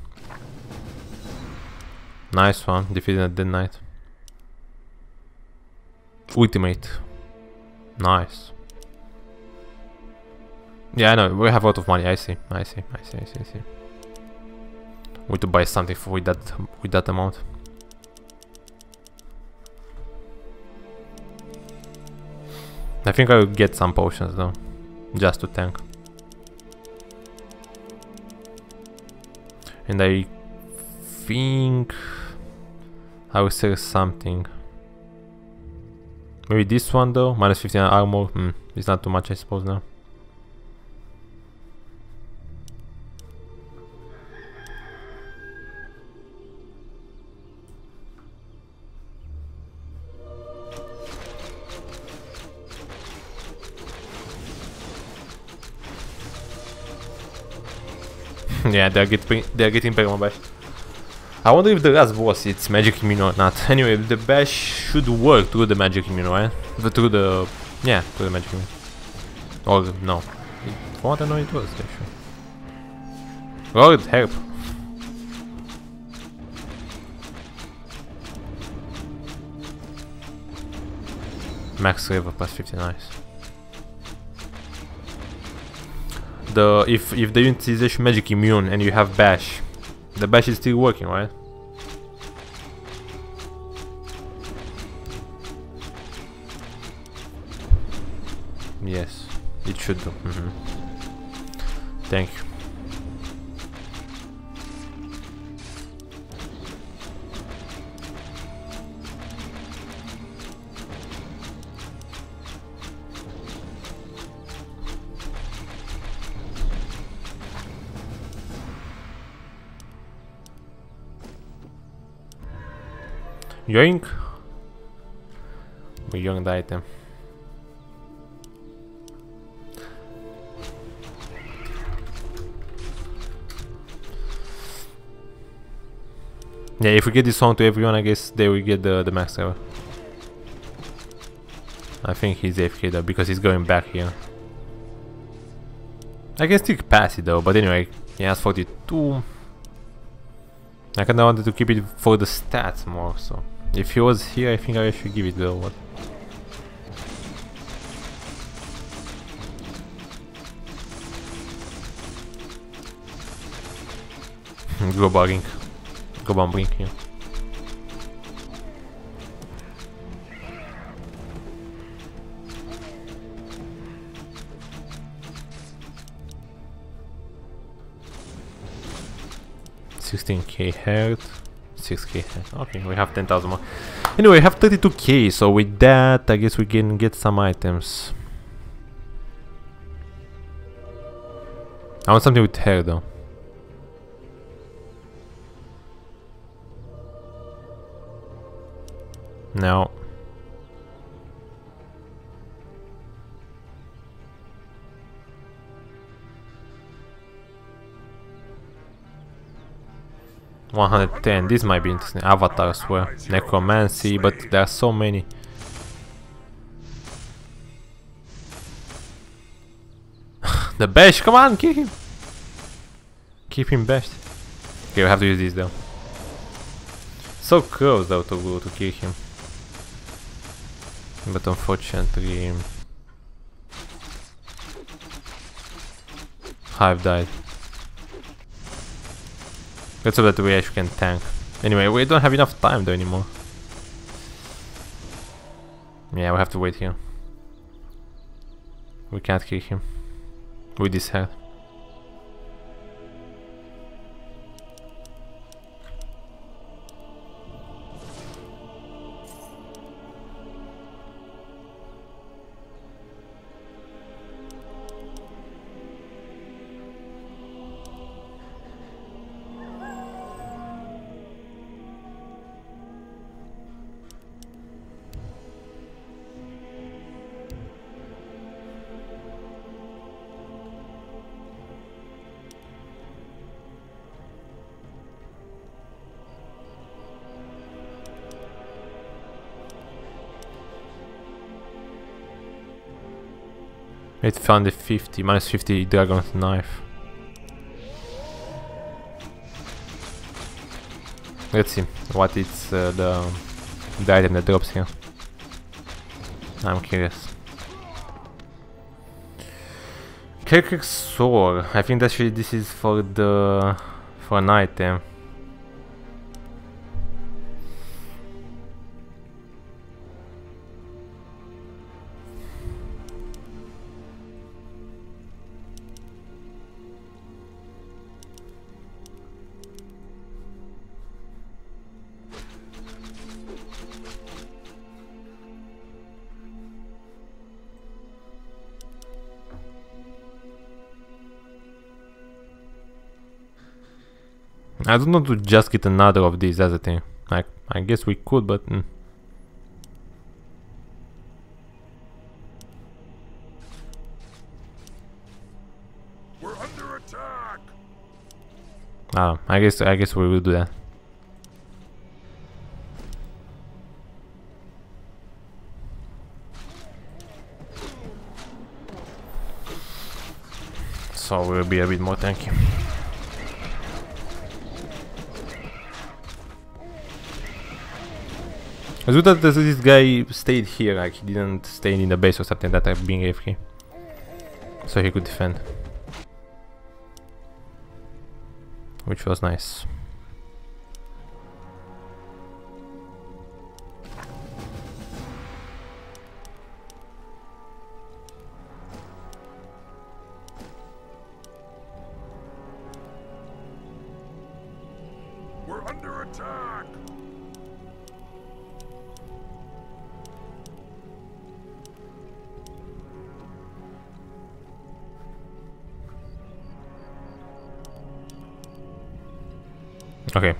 Nice one, defeated a dead knight. Ultimate. Nice. Yeah, I know, we have a lot of money, I see, I see, I see, I see, I see. We to buy something for with that with that amount. I think I will get some potions though, just to tank. And I think I will sell something. Maybe this one though, minus 15 armor, hmm, it's not too much I suppose now. Yeah, they're getting they're getting Pegama Bash. I wonder if the last boss it's magic immune or not. Anyway, the bash should work through the magic immune, eh? right? But through the yeah, through the magic immune. Or no. It, what I know it was actually. Lord help. Max level plus 50, nice. The if if the unit is magic immune and you have bash, the bash is still working, right? Yoink! We the item. Yeah, if we get this song to everyone, I guess they will get the, the max level. I think he's AFK though, because he's going back here. I can still pass it though, but anyway, he has 42. I kinda wanted to keep it for the stats more, so... If he was here, I think I should give it the award. Go bugging. Go bumping here. Sixteen K health. 6k. Okay, we have 10,000 more. Anyway, we have 32k, so with that, I guess we can get some items. I want something with hair, though. No. One hundred ten. This might be interesting. Avatar as well. Necromancy, but there are so many. the bash, come on, kill him. Keep him bashed. Okay, we have to use this though. So close though to to kill him. But unfortunately Hive died. Let's hope that we actually can tank. Anyway, we don't have enough time though anymore. Yeah, we have to wait here. We can't kill him. With this head. It found a 50, minus 50 dragon's knife. Let's see what it's uh, the, the item that drops here. I'm curious. Kirkir's sword. I think actually this is for the for an item. I don't know to just get another of these as a thing. Like, I guess we could, but... Mm. We're under attack. Ah, I guess I guess we will do that. So we'll be a bit more tanky. It's good that this guy stayed here, like he didn't stay in the base or something that I'm being AFK. So he could defend. Which was nice.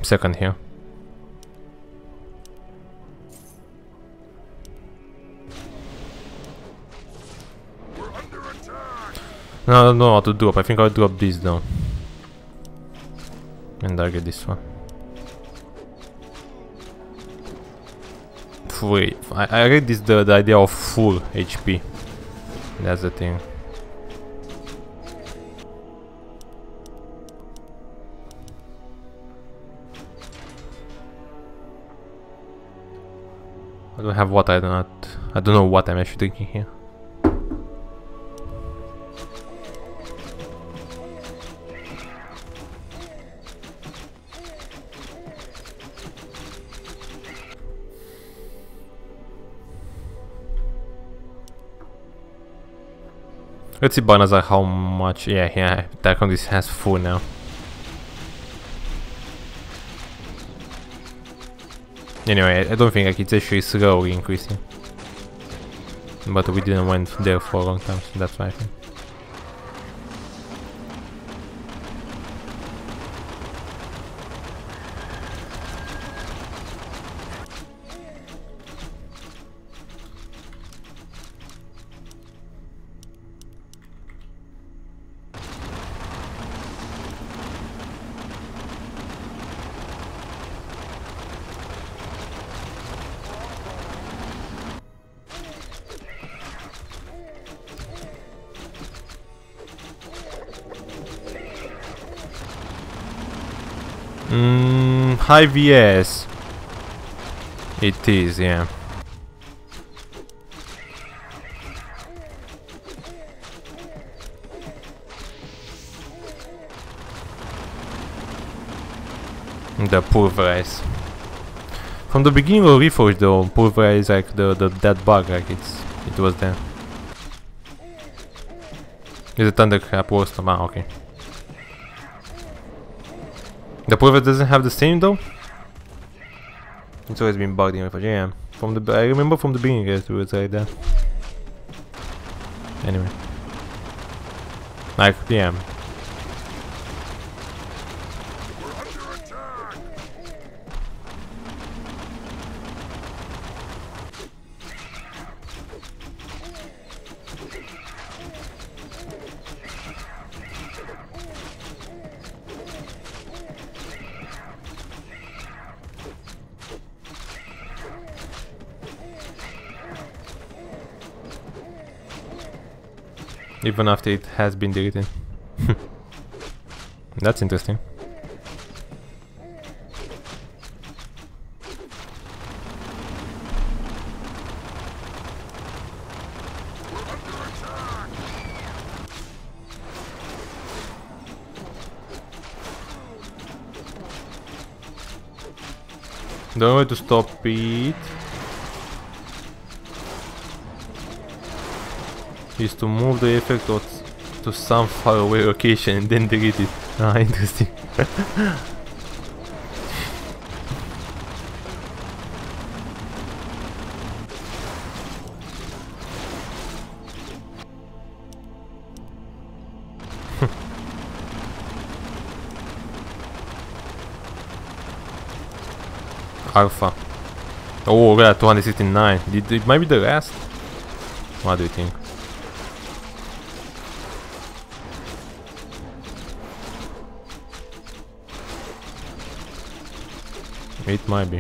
Second here. No, I don't know how to drop. I think I'll drop this though. And I'll get this one. Wait, I, I read this the, the idea of full HP. That's the thing. Have what I do not I don't know what I'm actually drinking here. Let's see Balnazzar how much yeah yeah attack on this has full now. Anyway, I don't think like it's actually slowly increasing. But we didn't went there for a long time, so that's why I think. High VS. It is, yeah. The poor pulverize. From the beginning of Reforged though, pulverize like the, the that bug like it's it was there. Is it Thunder Clap worse? Ah, okay. The pulver doesn't have the same though? It's always been bugged in yeah. From the I remember from the beginning it was like that. Anyway. Like, yeah, even after it has been deleted. That's interesting. Only way to stop it is to move the effect to, some far away location and then delete it. Ah, interesting. Alpha. Oh, look at 269. Did, it might be the last. What do you think? It might be.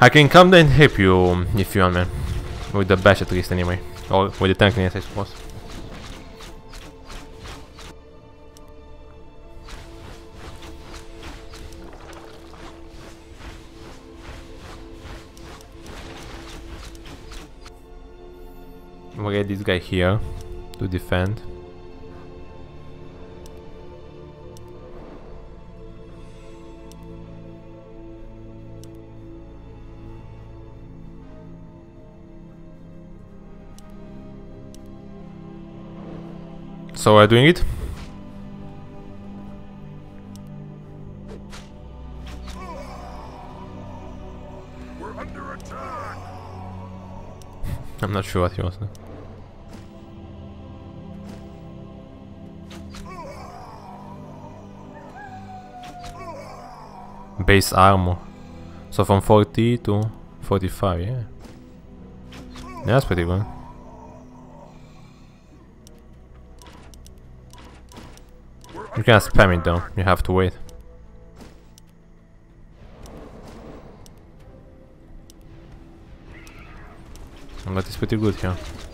I can come and help you if you want, man. With the bash at least, anyway. Or with the tankiness, I suppose. We'll get this guy here to defend. So we're doing it. I'm not sure what he was. Base armor. So from 40 to 45, yeah. Yeah, that's pretty good. You can't spam it though, you have to wait. But it's pretty good here. We're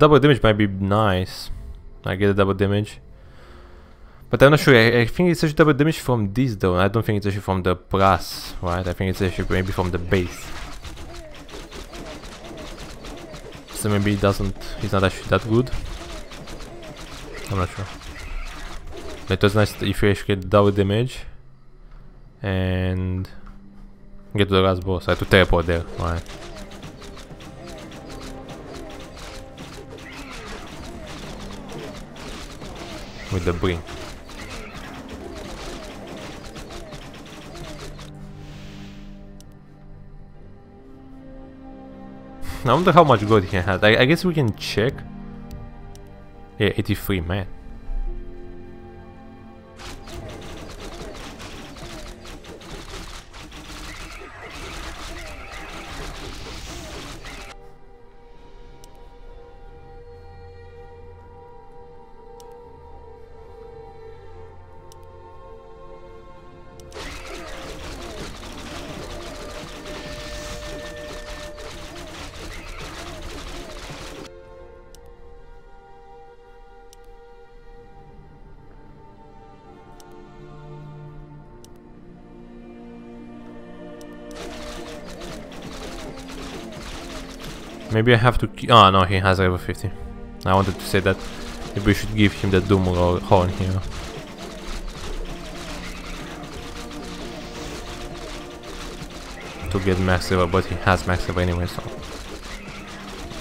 double damage might be nice. I get a double damage. But I'm not sure, I, I think it's actually double damage from this though, I don't think it's actually from the plus, right? I think it's actually maybe from the base. So maybe it doesn't, it's not actually that good. I'm not sure. It was nice if you actually get double damage and get to the last boss. I had to teleport there, right? With the bring. I wonder how much gold he has. I, I guess we can check. Yeah, 83, man. Maybe I have to... Oh no, he has level 50. I wanted to say that. Maybe we should give him the Doom Horn here. To get max level, but he has max level anyway, so...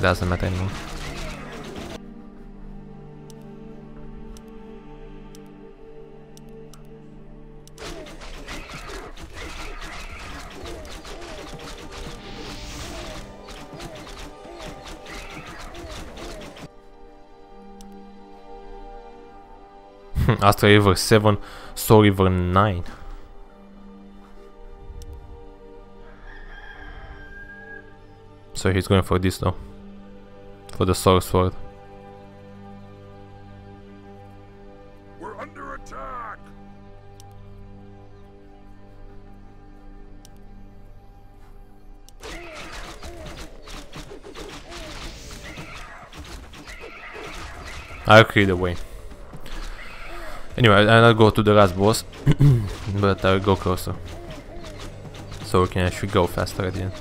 Doesn't matter anymore. Asta River 7, Soul River 9. So he's going for this though. For the Soul Sword. We're under attack! I'll clear the way. Anyway, I'll go to the last boss, but I'll go closer. So we can actually go faster at the end.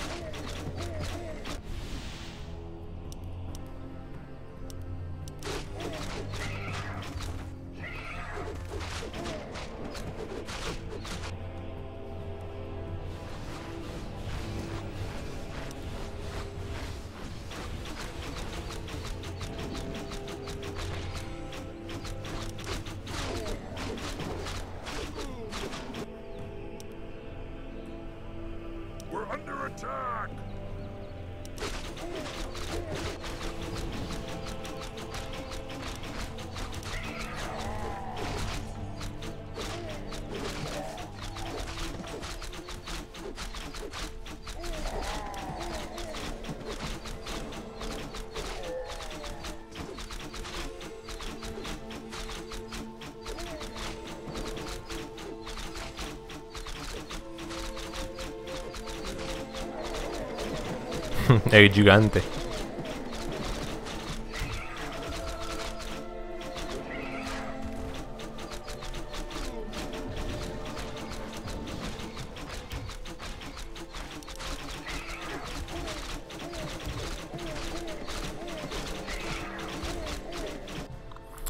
Gigante.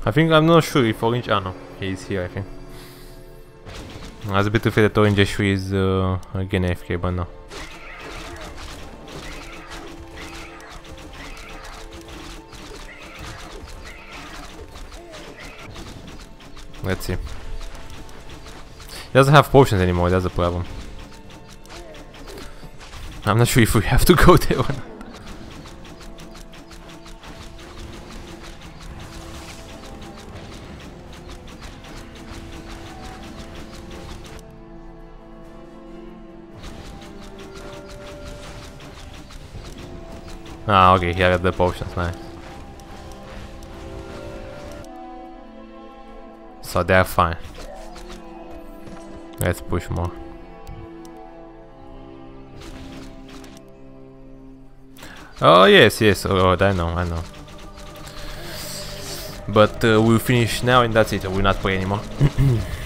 I think I'm not sure if Orange. Ah no, he's here. I think. I was a bit afraid that Orange actually is uh, again AFK, but no. Let's see. He doesn't have potions anymore, that's the problem. I'm not sure if we have to go there or not. Ah, okay, here are the potions, nice. So they're fine. Let's push more. Oh yes, yes, oh, I know, I know. But uh, we'll finish now and that's it, I will not play anymore.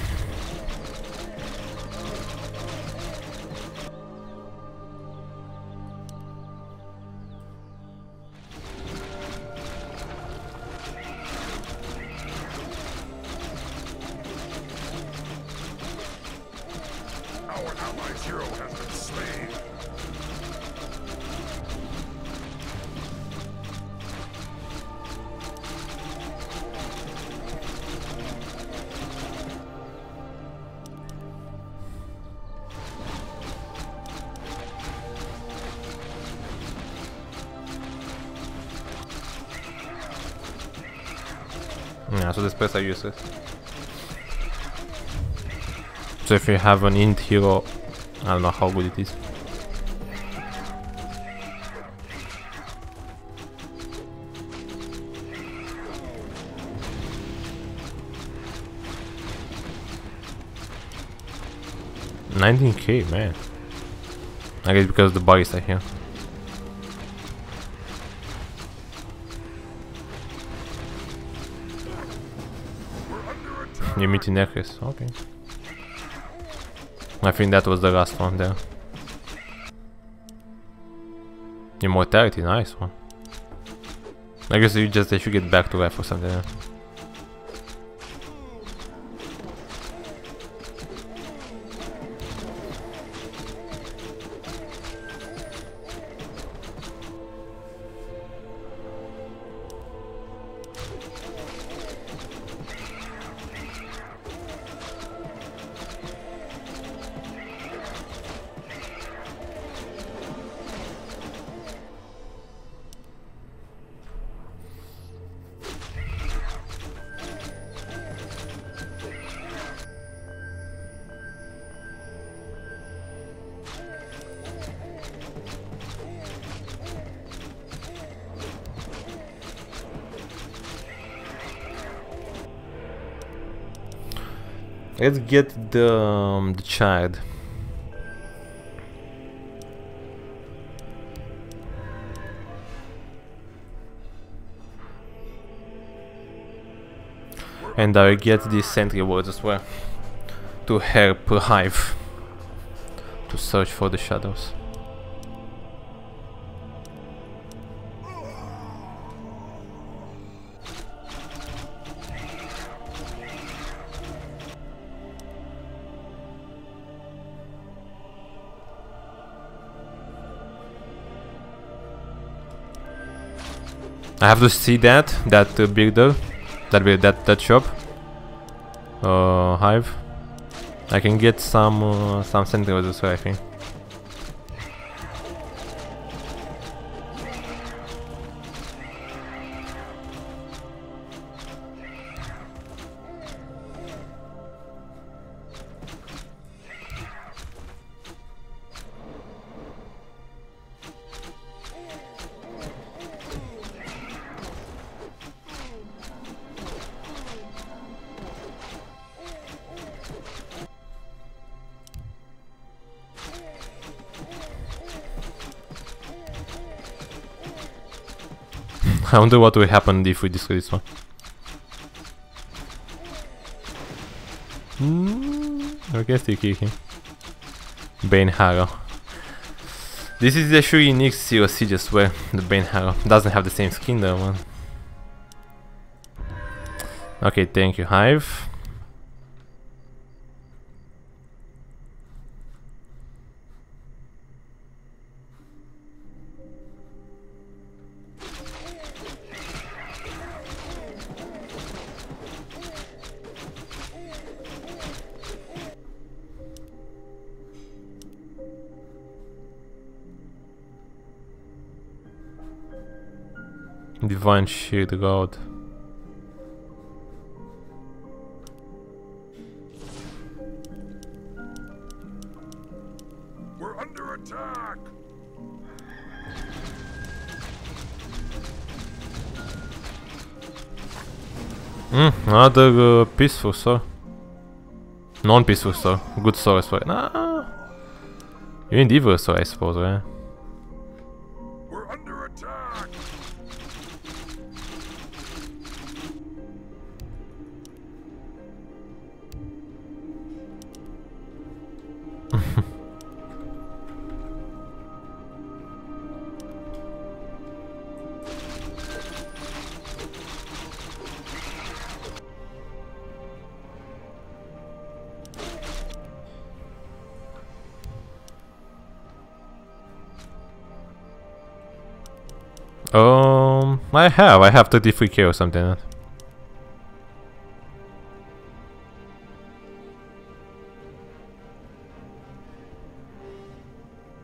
so this the I use useless. So if you have an int hero, I don't know how good it is. Nineteen K man. I guess because the bodies are here. Under. You meet in necklace, okay. I think that was the last one there. Immortality, nice one. I guess you just they should get back to life or something. yeah. Get the um, the child. And I get the sentry wards as well to help Hive to search for the shadows. I have to see that that uh, builder, that that that shop, uh, hive. I can get some uh, some sentinels well. I think. I wonder what will happen if we destroy this one. Hmm, I guess kill him. Banehallow. This is the Nix Zero Siege as well, the Banehallow. Doesn't have the same skin though, man. Okay, thank you, Hive. Divine Shield God. We're under attack. Mm, another uh, peaceful sword. Non-peaceful sword. Good sword as well. Nah. Even evil sword, I suppose, right? I have. I have 33k or something.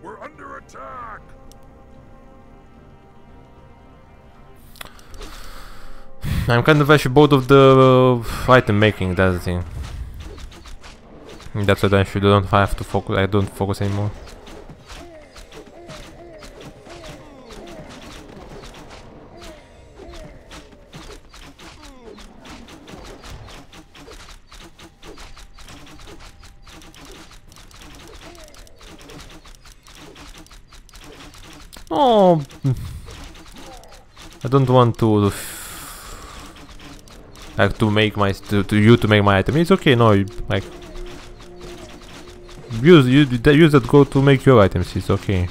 We're under attack. I'm kind of actually bored of the uh, item making, that's the thing. That's what I should don't have to focus, I don't focus anymore. Oh, I don't want to like to make my to, to you to make my item. It's okay. No, like use you use that go to make your items. It's okay.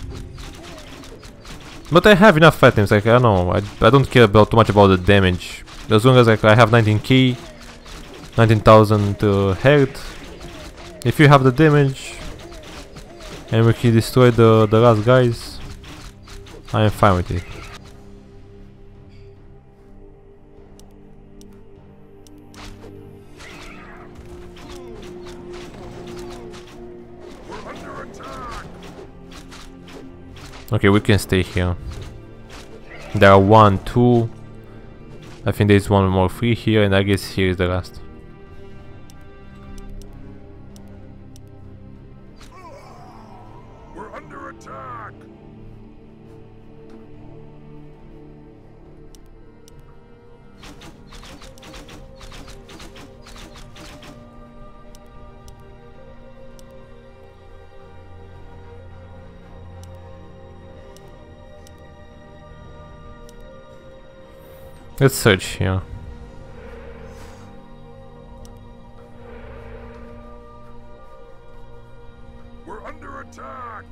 But I have enough items. Like I don't know. I I don't care about too much about the damage. As long as like I have 19k, 19,000 uh, health. If you have the damage and we can destroy the the last guys, I am fine with it. Okay, we can stay here. There are one, two. I think there's one more free here, and I guess here is the last. Let's search here. We're under attack.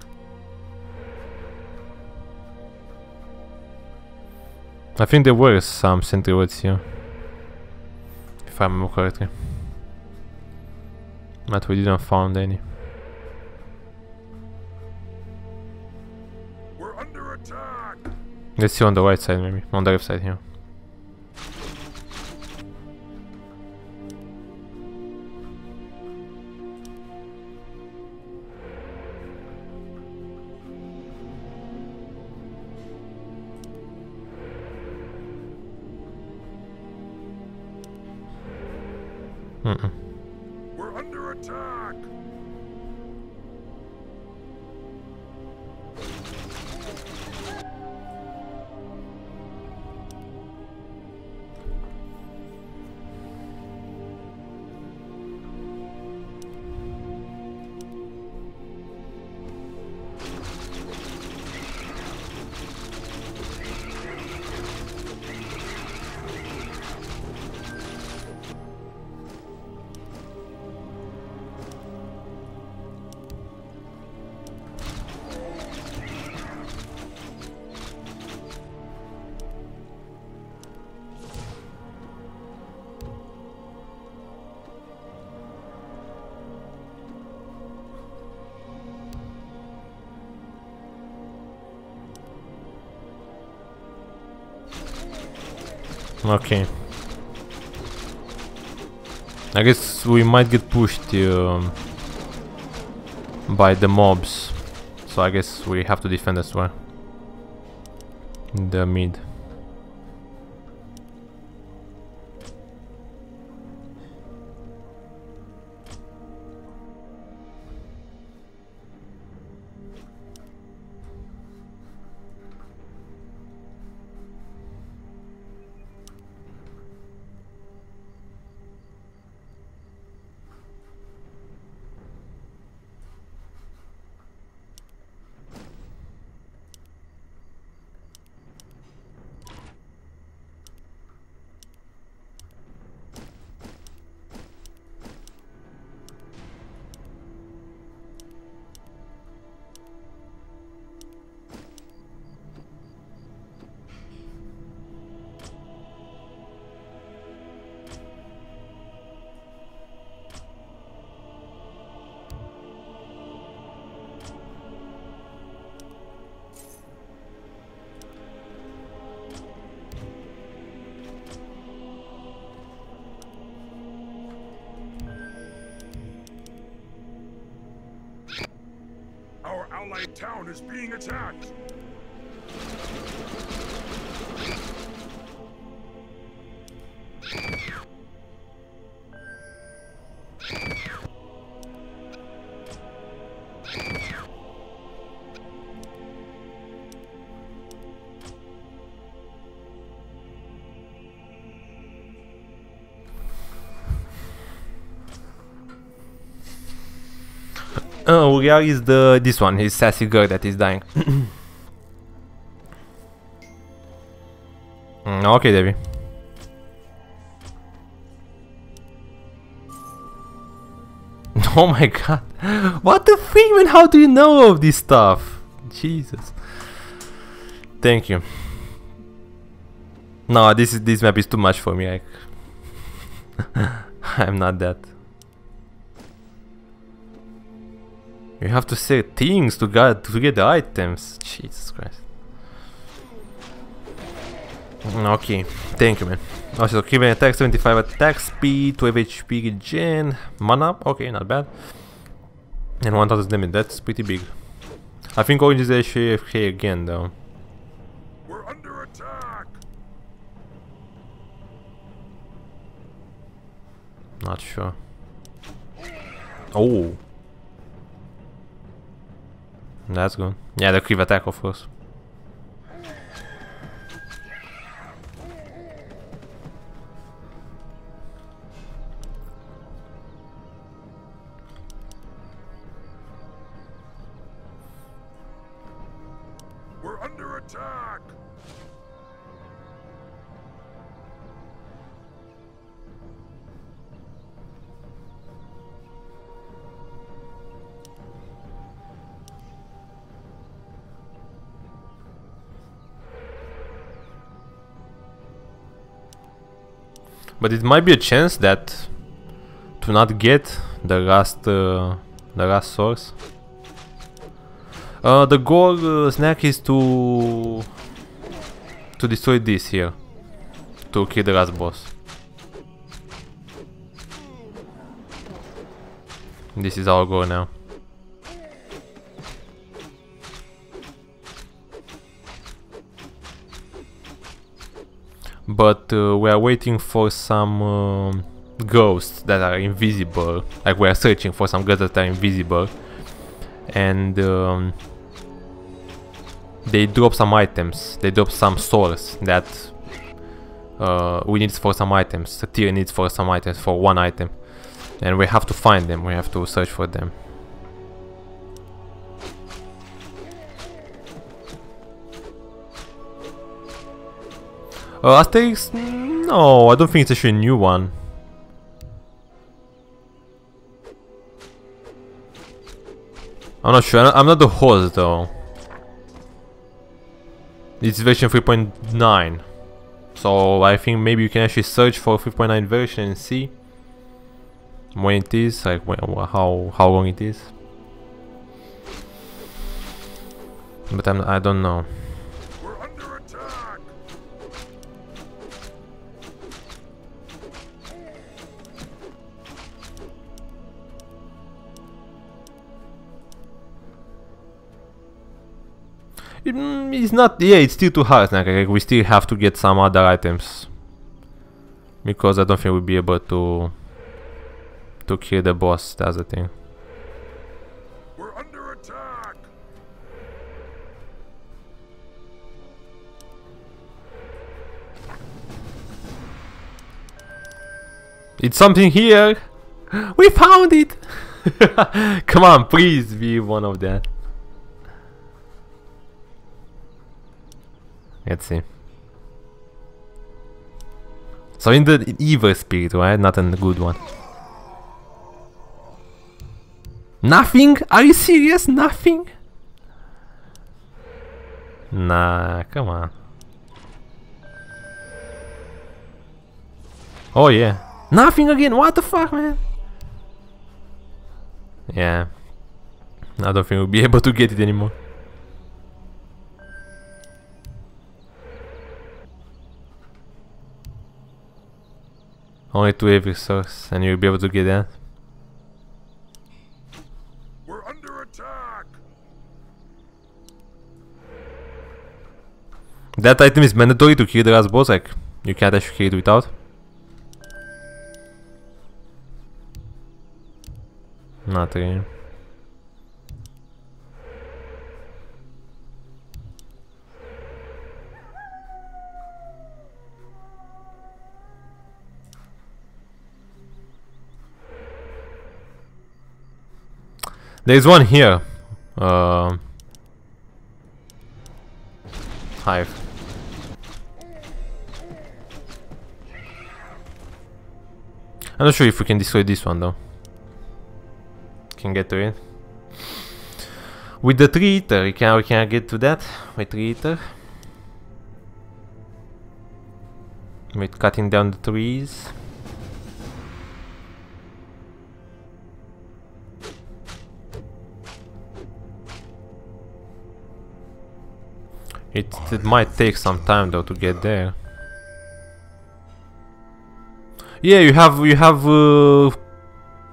I think there were some sentry wards here. If I remember correctly. But we didn't find any. We're under attack. Let's see on the right side maybe. On the left side here. Might get pushed um, by the mobs. So I guess we have to defend as well. The mid. Oh, Uriel is the this one, his sassy girl that is dying. Mm, okay, Debbie. Oh my god. What the freak? How do you know of this stuff? Jesus. Thank you. No, this is this map is too much for me. I'm not that. You have to say things to get to get the items. Jesus Christ. Mm, Okay, thank you man. Also, given attack, 75 attack speed, 12 HP regen, mana, okay, not bad. And 1000 damage, that's pretty big. I think Orange is AFK again though. We're under attack. Not sure. Oh. That's good. Yeah, the creep attack of course. But it might be a chance that to not get the last uh, the last source. Uh, the goal uh, snack is to to destroy this here to kill the last boss. This is our goal now. But uh, we are waiting for some um, ghosts that are invisible. Like we are searching for some ghosts that are invisible, and um, they drop some items. They drop some souls that uh, we need for some items. The tier needs for some items for one item, and we have to find them. We have to search for them. Uh, Asterix? No, I don't think it's actually a new one. I'm not sure. I'm not the host though. It's version 3.9. So I think maybe you can actually search for 3.9 version and see when it is, like when, how how long it is. But I'm I don't know. Mm, it's not. Yeah, it's still too hard. Like, like, we still have to get some other items because I don't think we'll be able to to kill the boss. That's the thing. We're under attack. It's something here. We found it. Come on, please be one of that. Let's see. So in the evil spirit, right? Not in the good one. Nothing? Are you serious? Nothing? Nah, come on. Oh yeah. Nothing again? What the fuck, man? Yeah. I don't think we'll be able to get it anymore. Only two epic stocks, and you'll be able to get that. We're under attack. That item is mandatory to kill the last boss. Like you can't actually kill it without. Not again. There's one here. Uh, hive. I'm not sure if we can destroy this one though. Can get to it. With the tree eater, we can we can get to that with tree eater. With cutting down the trees. It, it might take some time though to get there. Yeah, you have you have uh,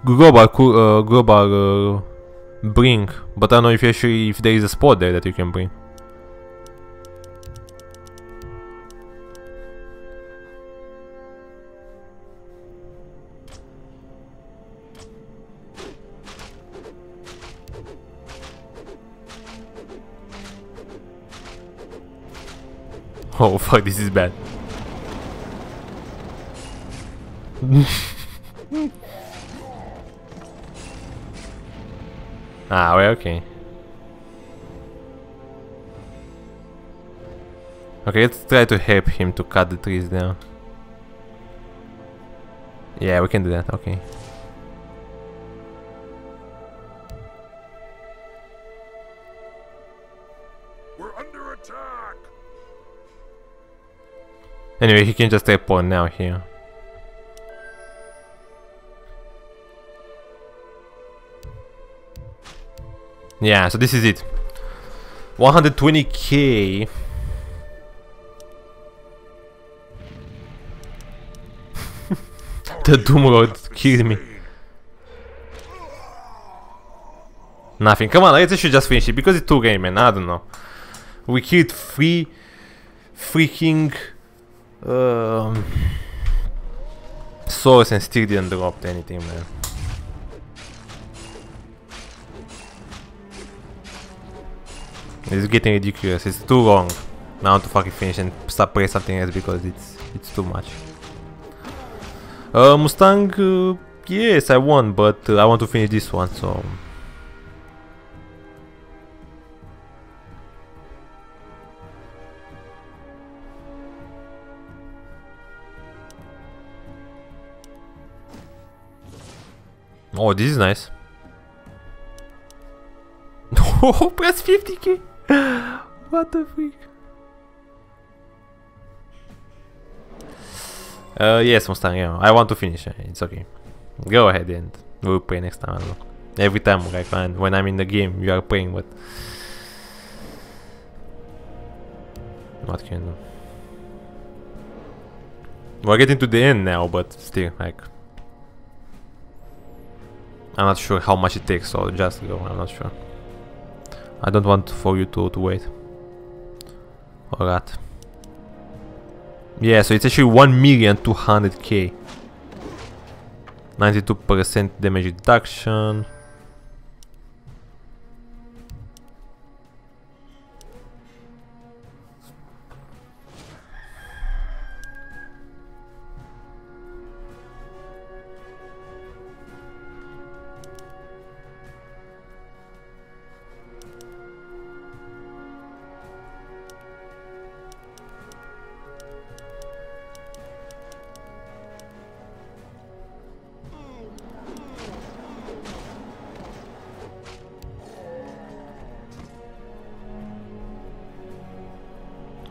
global uh, global uh, bring, but I don't know if actually if there is a spot there that you can bring. Oh fuck, this is bad. ah, well, okay. Okay, let's try to help him to cut the trees down. Yeah, we can do that, okay. Anyway, he can just teleport now here. Yeah, so this is it. 120k. the Doom Lord killed me. Nothing. Come on, let's actually just finish it because it's two game, man. I don't know. We killed three freaking um, souls and still didn't drop anything, man. It's getting ridiculous. It's too long. Now to fucking finish and start playing something else because it's it's too much. Uh, Mustang, uh, yes, I won, but uh, I want to finish this one, so Oh, this is nice. Oh, press 50k! what the freak? Uh, yes, Mustang, yeah. I want to finish. It's okay. Go ahead and we'll play next time. Every time, like when, when I'm in the game, you are playing, but what can I do? We're getting to the end now, but still, like I'm not sure how much it takes, so just go, I'm not sure. I don't want for you to, to wait. Alright. Yeah, so it's actually 1,200k. 92% damage reduction.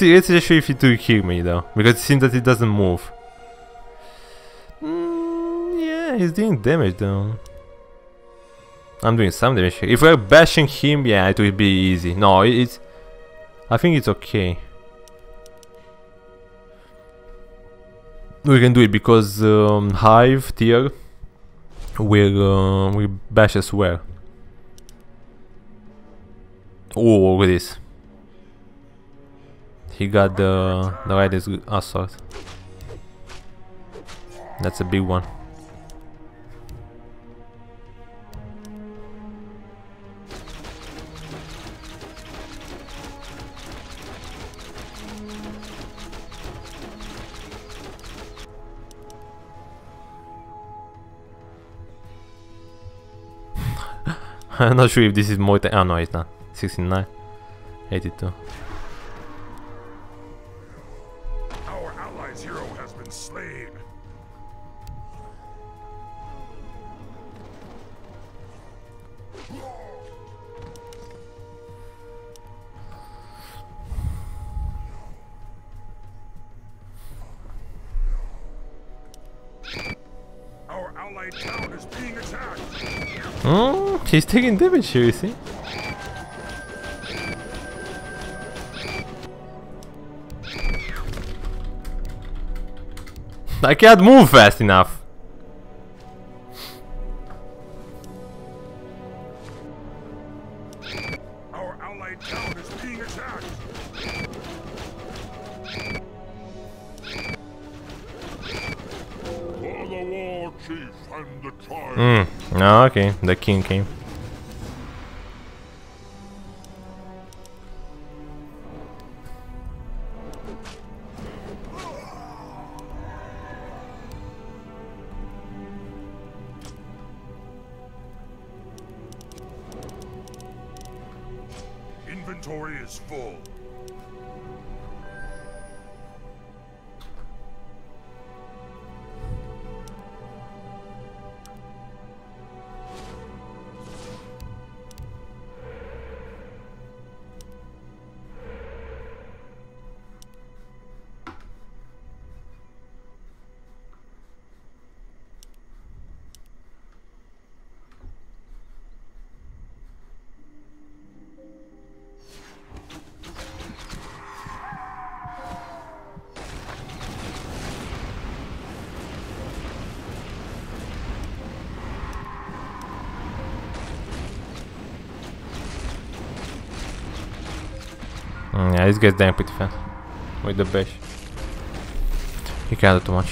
let's just show if it will kill me though, because it seems that it doesn't move. Mm, yeah, he's doing damage though. I'm doing some damage. If we're bashing him, yeah, it will be easy. No, it's... I think it's okay. We can do it because um, Hive tier will, uh, will bash as well. Oh, look at this. He got the, the latest assault. Oh, That's a big one. I'm not sure if this is more. Oh no, it's not. 69, 82. Allies' hero has been slain. Our allied town is being attacked. Mm, he's taking damage here, you see? I can't move fast enough. Our allied town is being attacked. For the war chief and the tribe. Mm. Oh, okay, the king came. This guy's damn pretty fast. With the bash. He can't do too much.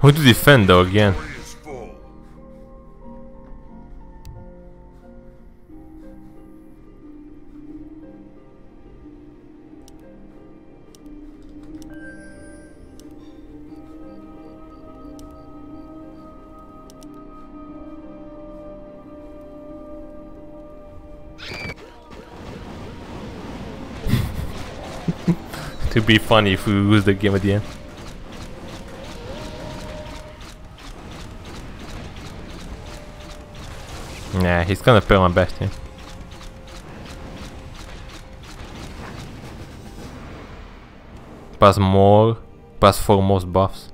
Who to defend though again? To be funny if we lose the game at the end. Nah, he's gonna play on best here. Plus more, plus four most buffs.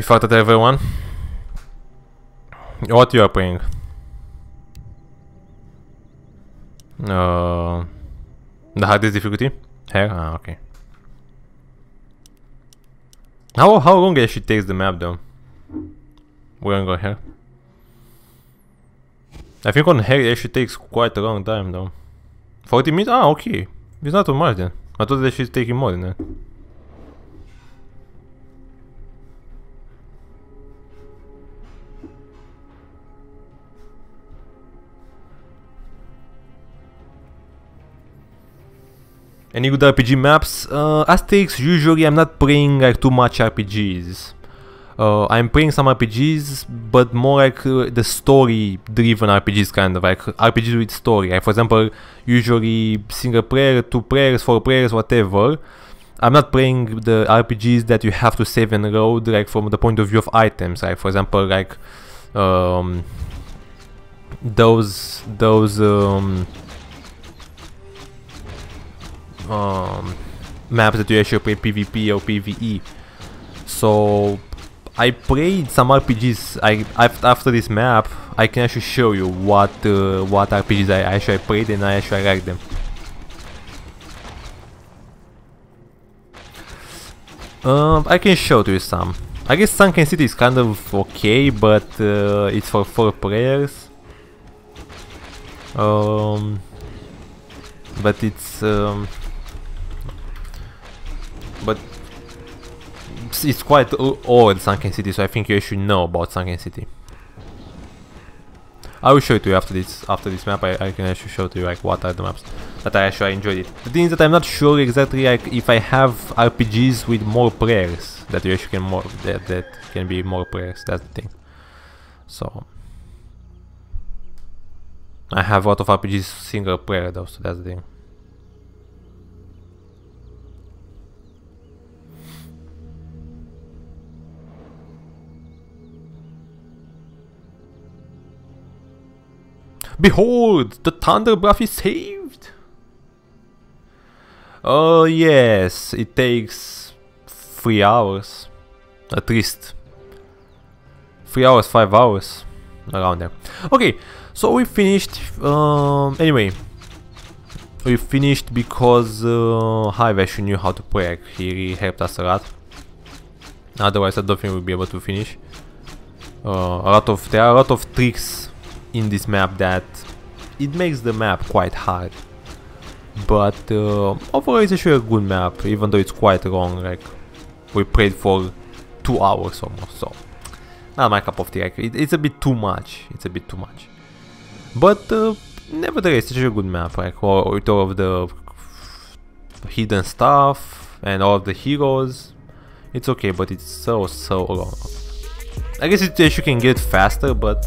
You fucked at everyone? What you are playing? Uh, the hardest difficulty? Hair? Ah, okay. How how long actually takes the map though? We're gonna go here. I think on hair it actually takes quite a long time though. 40 minutes? Ah, okay. It's not too much then. I thought they should take more than that. Any good RPG maps? Uh, Asterix, usually I'm not playing like too much RPGs. Uh, I'm playing some RPGs, but more like uh, the story-driven RPGs, kind of like RPGs with story. Like for example, usually single player, two players, four players, whatever. I'm not playing the RPGs that you have to save and load, like from the point of view of items. Like for example, like um, those those um, um, maps that you actually play PvP or PvE. So I played some RPGs. I after this map, I can actually show you what uh, what RPGs I actually played and I actually like them. Um, I can show to you some. I guess Sunken City is kind of okay, but uh, it's for four players. Um, but it's um, but it's, quite old Sunken City, so I think you should know about Sunken City. I will show it to you after this after this map. I, I can actually show to you like what are the maps that I actually enjoyed it. The thing is that I'm not sure exactly like if I have RPGs with more players that you actually can more that that can be more players. That's the thing. So I have a lot of RPGs single player though, so that's the thing. Behold, the Thunder Bluff is saved! Oh yes, it takes 3 hours. At least. 3 hours, 5 hours. Around there. Okay, so we finished. Um, anyway. We finished because uh, Hive actually knew how to play. He helped us a lot. Otherwise I don't think we'll be able to finish. Uh, a lot of there are a lot of tricks in this map that it makes the map quite hard. But uh, overall it's actually a good map, even though it's quite long, like we played for two hours almost, so not my cup of tea, it, it's a bit too much, it's a bit too much. But uh, nevertheless, it's a good map, like all, with all of the hidden stuff and all of the heroes, it's okay, but it's so, so long. I guess it actually can get faster, but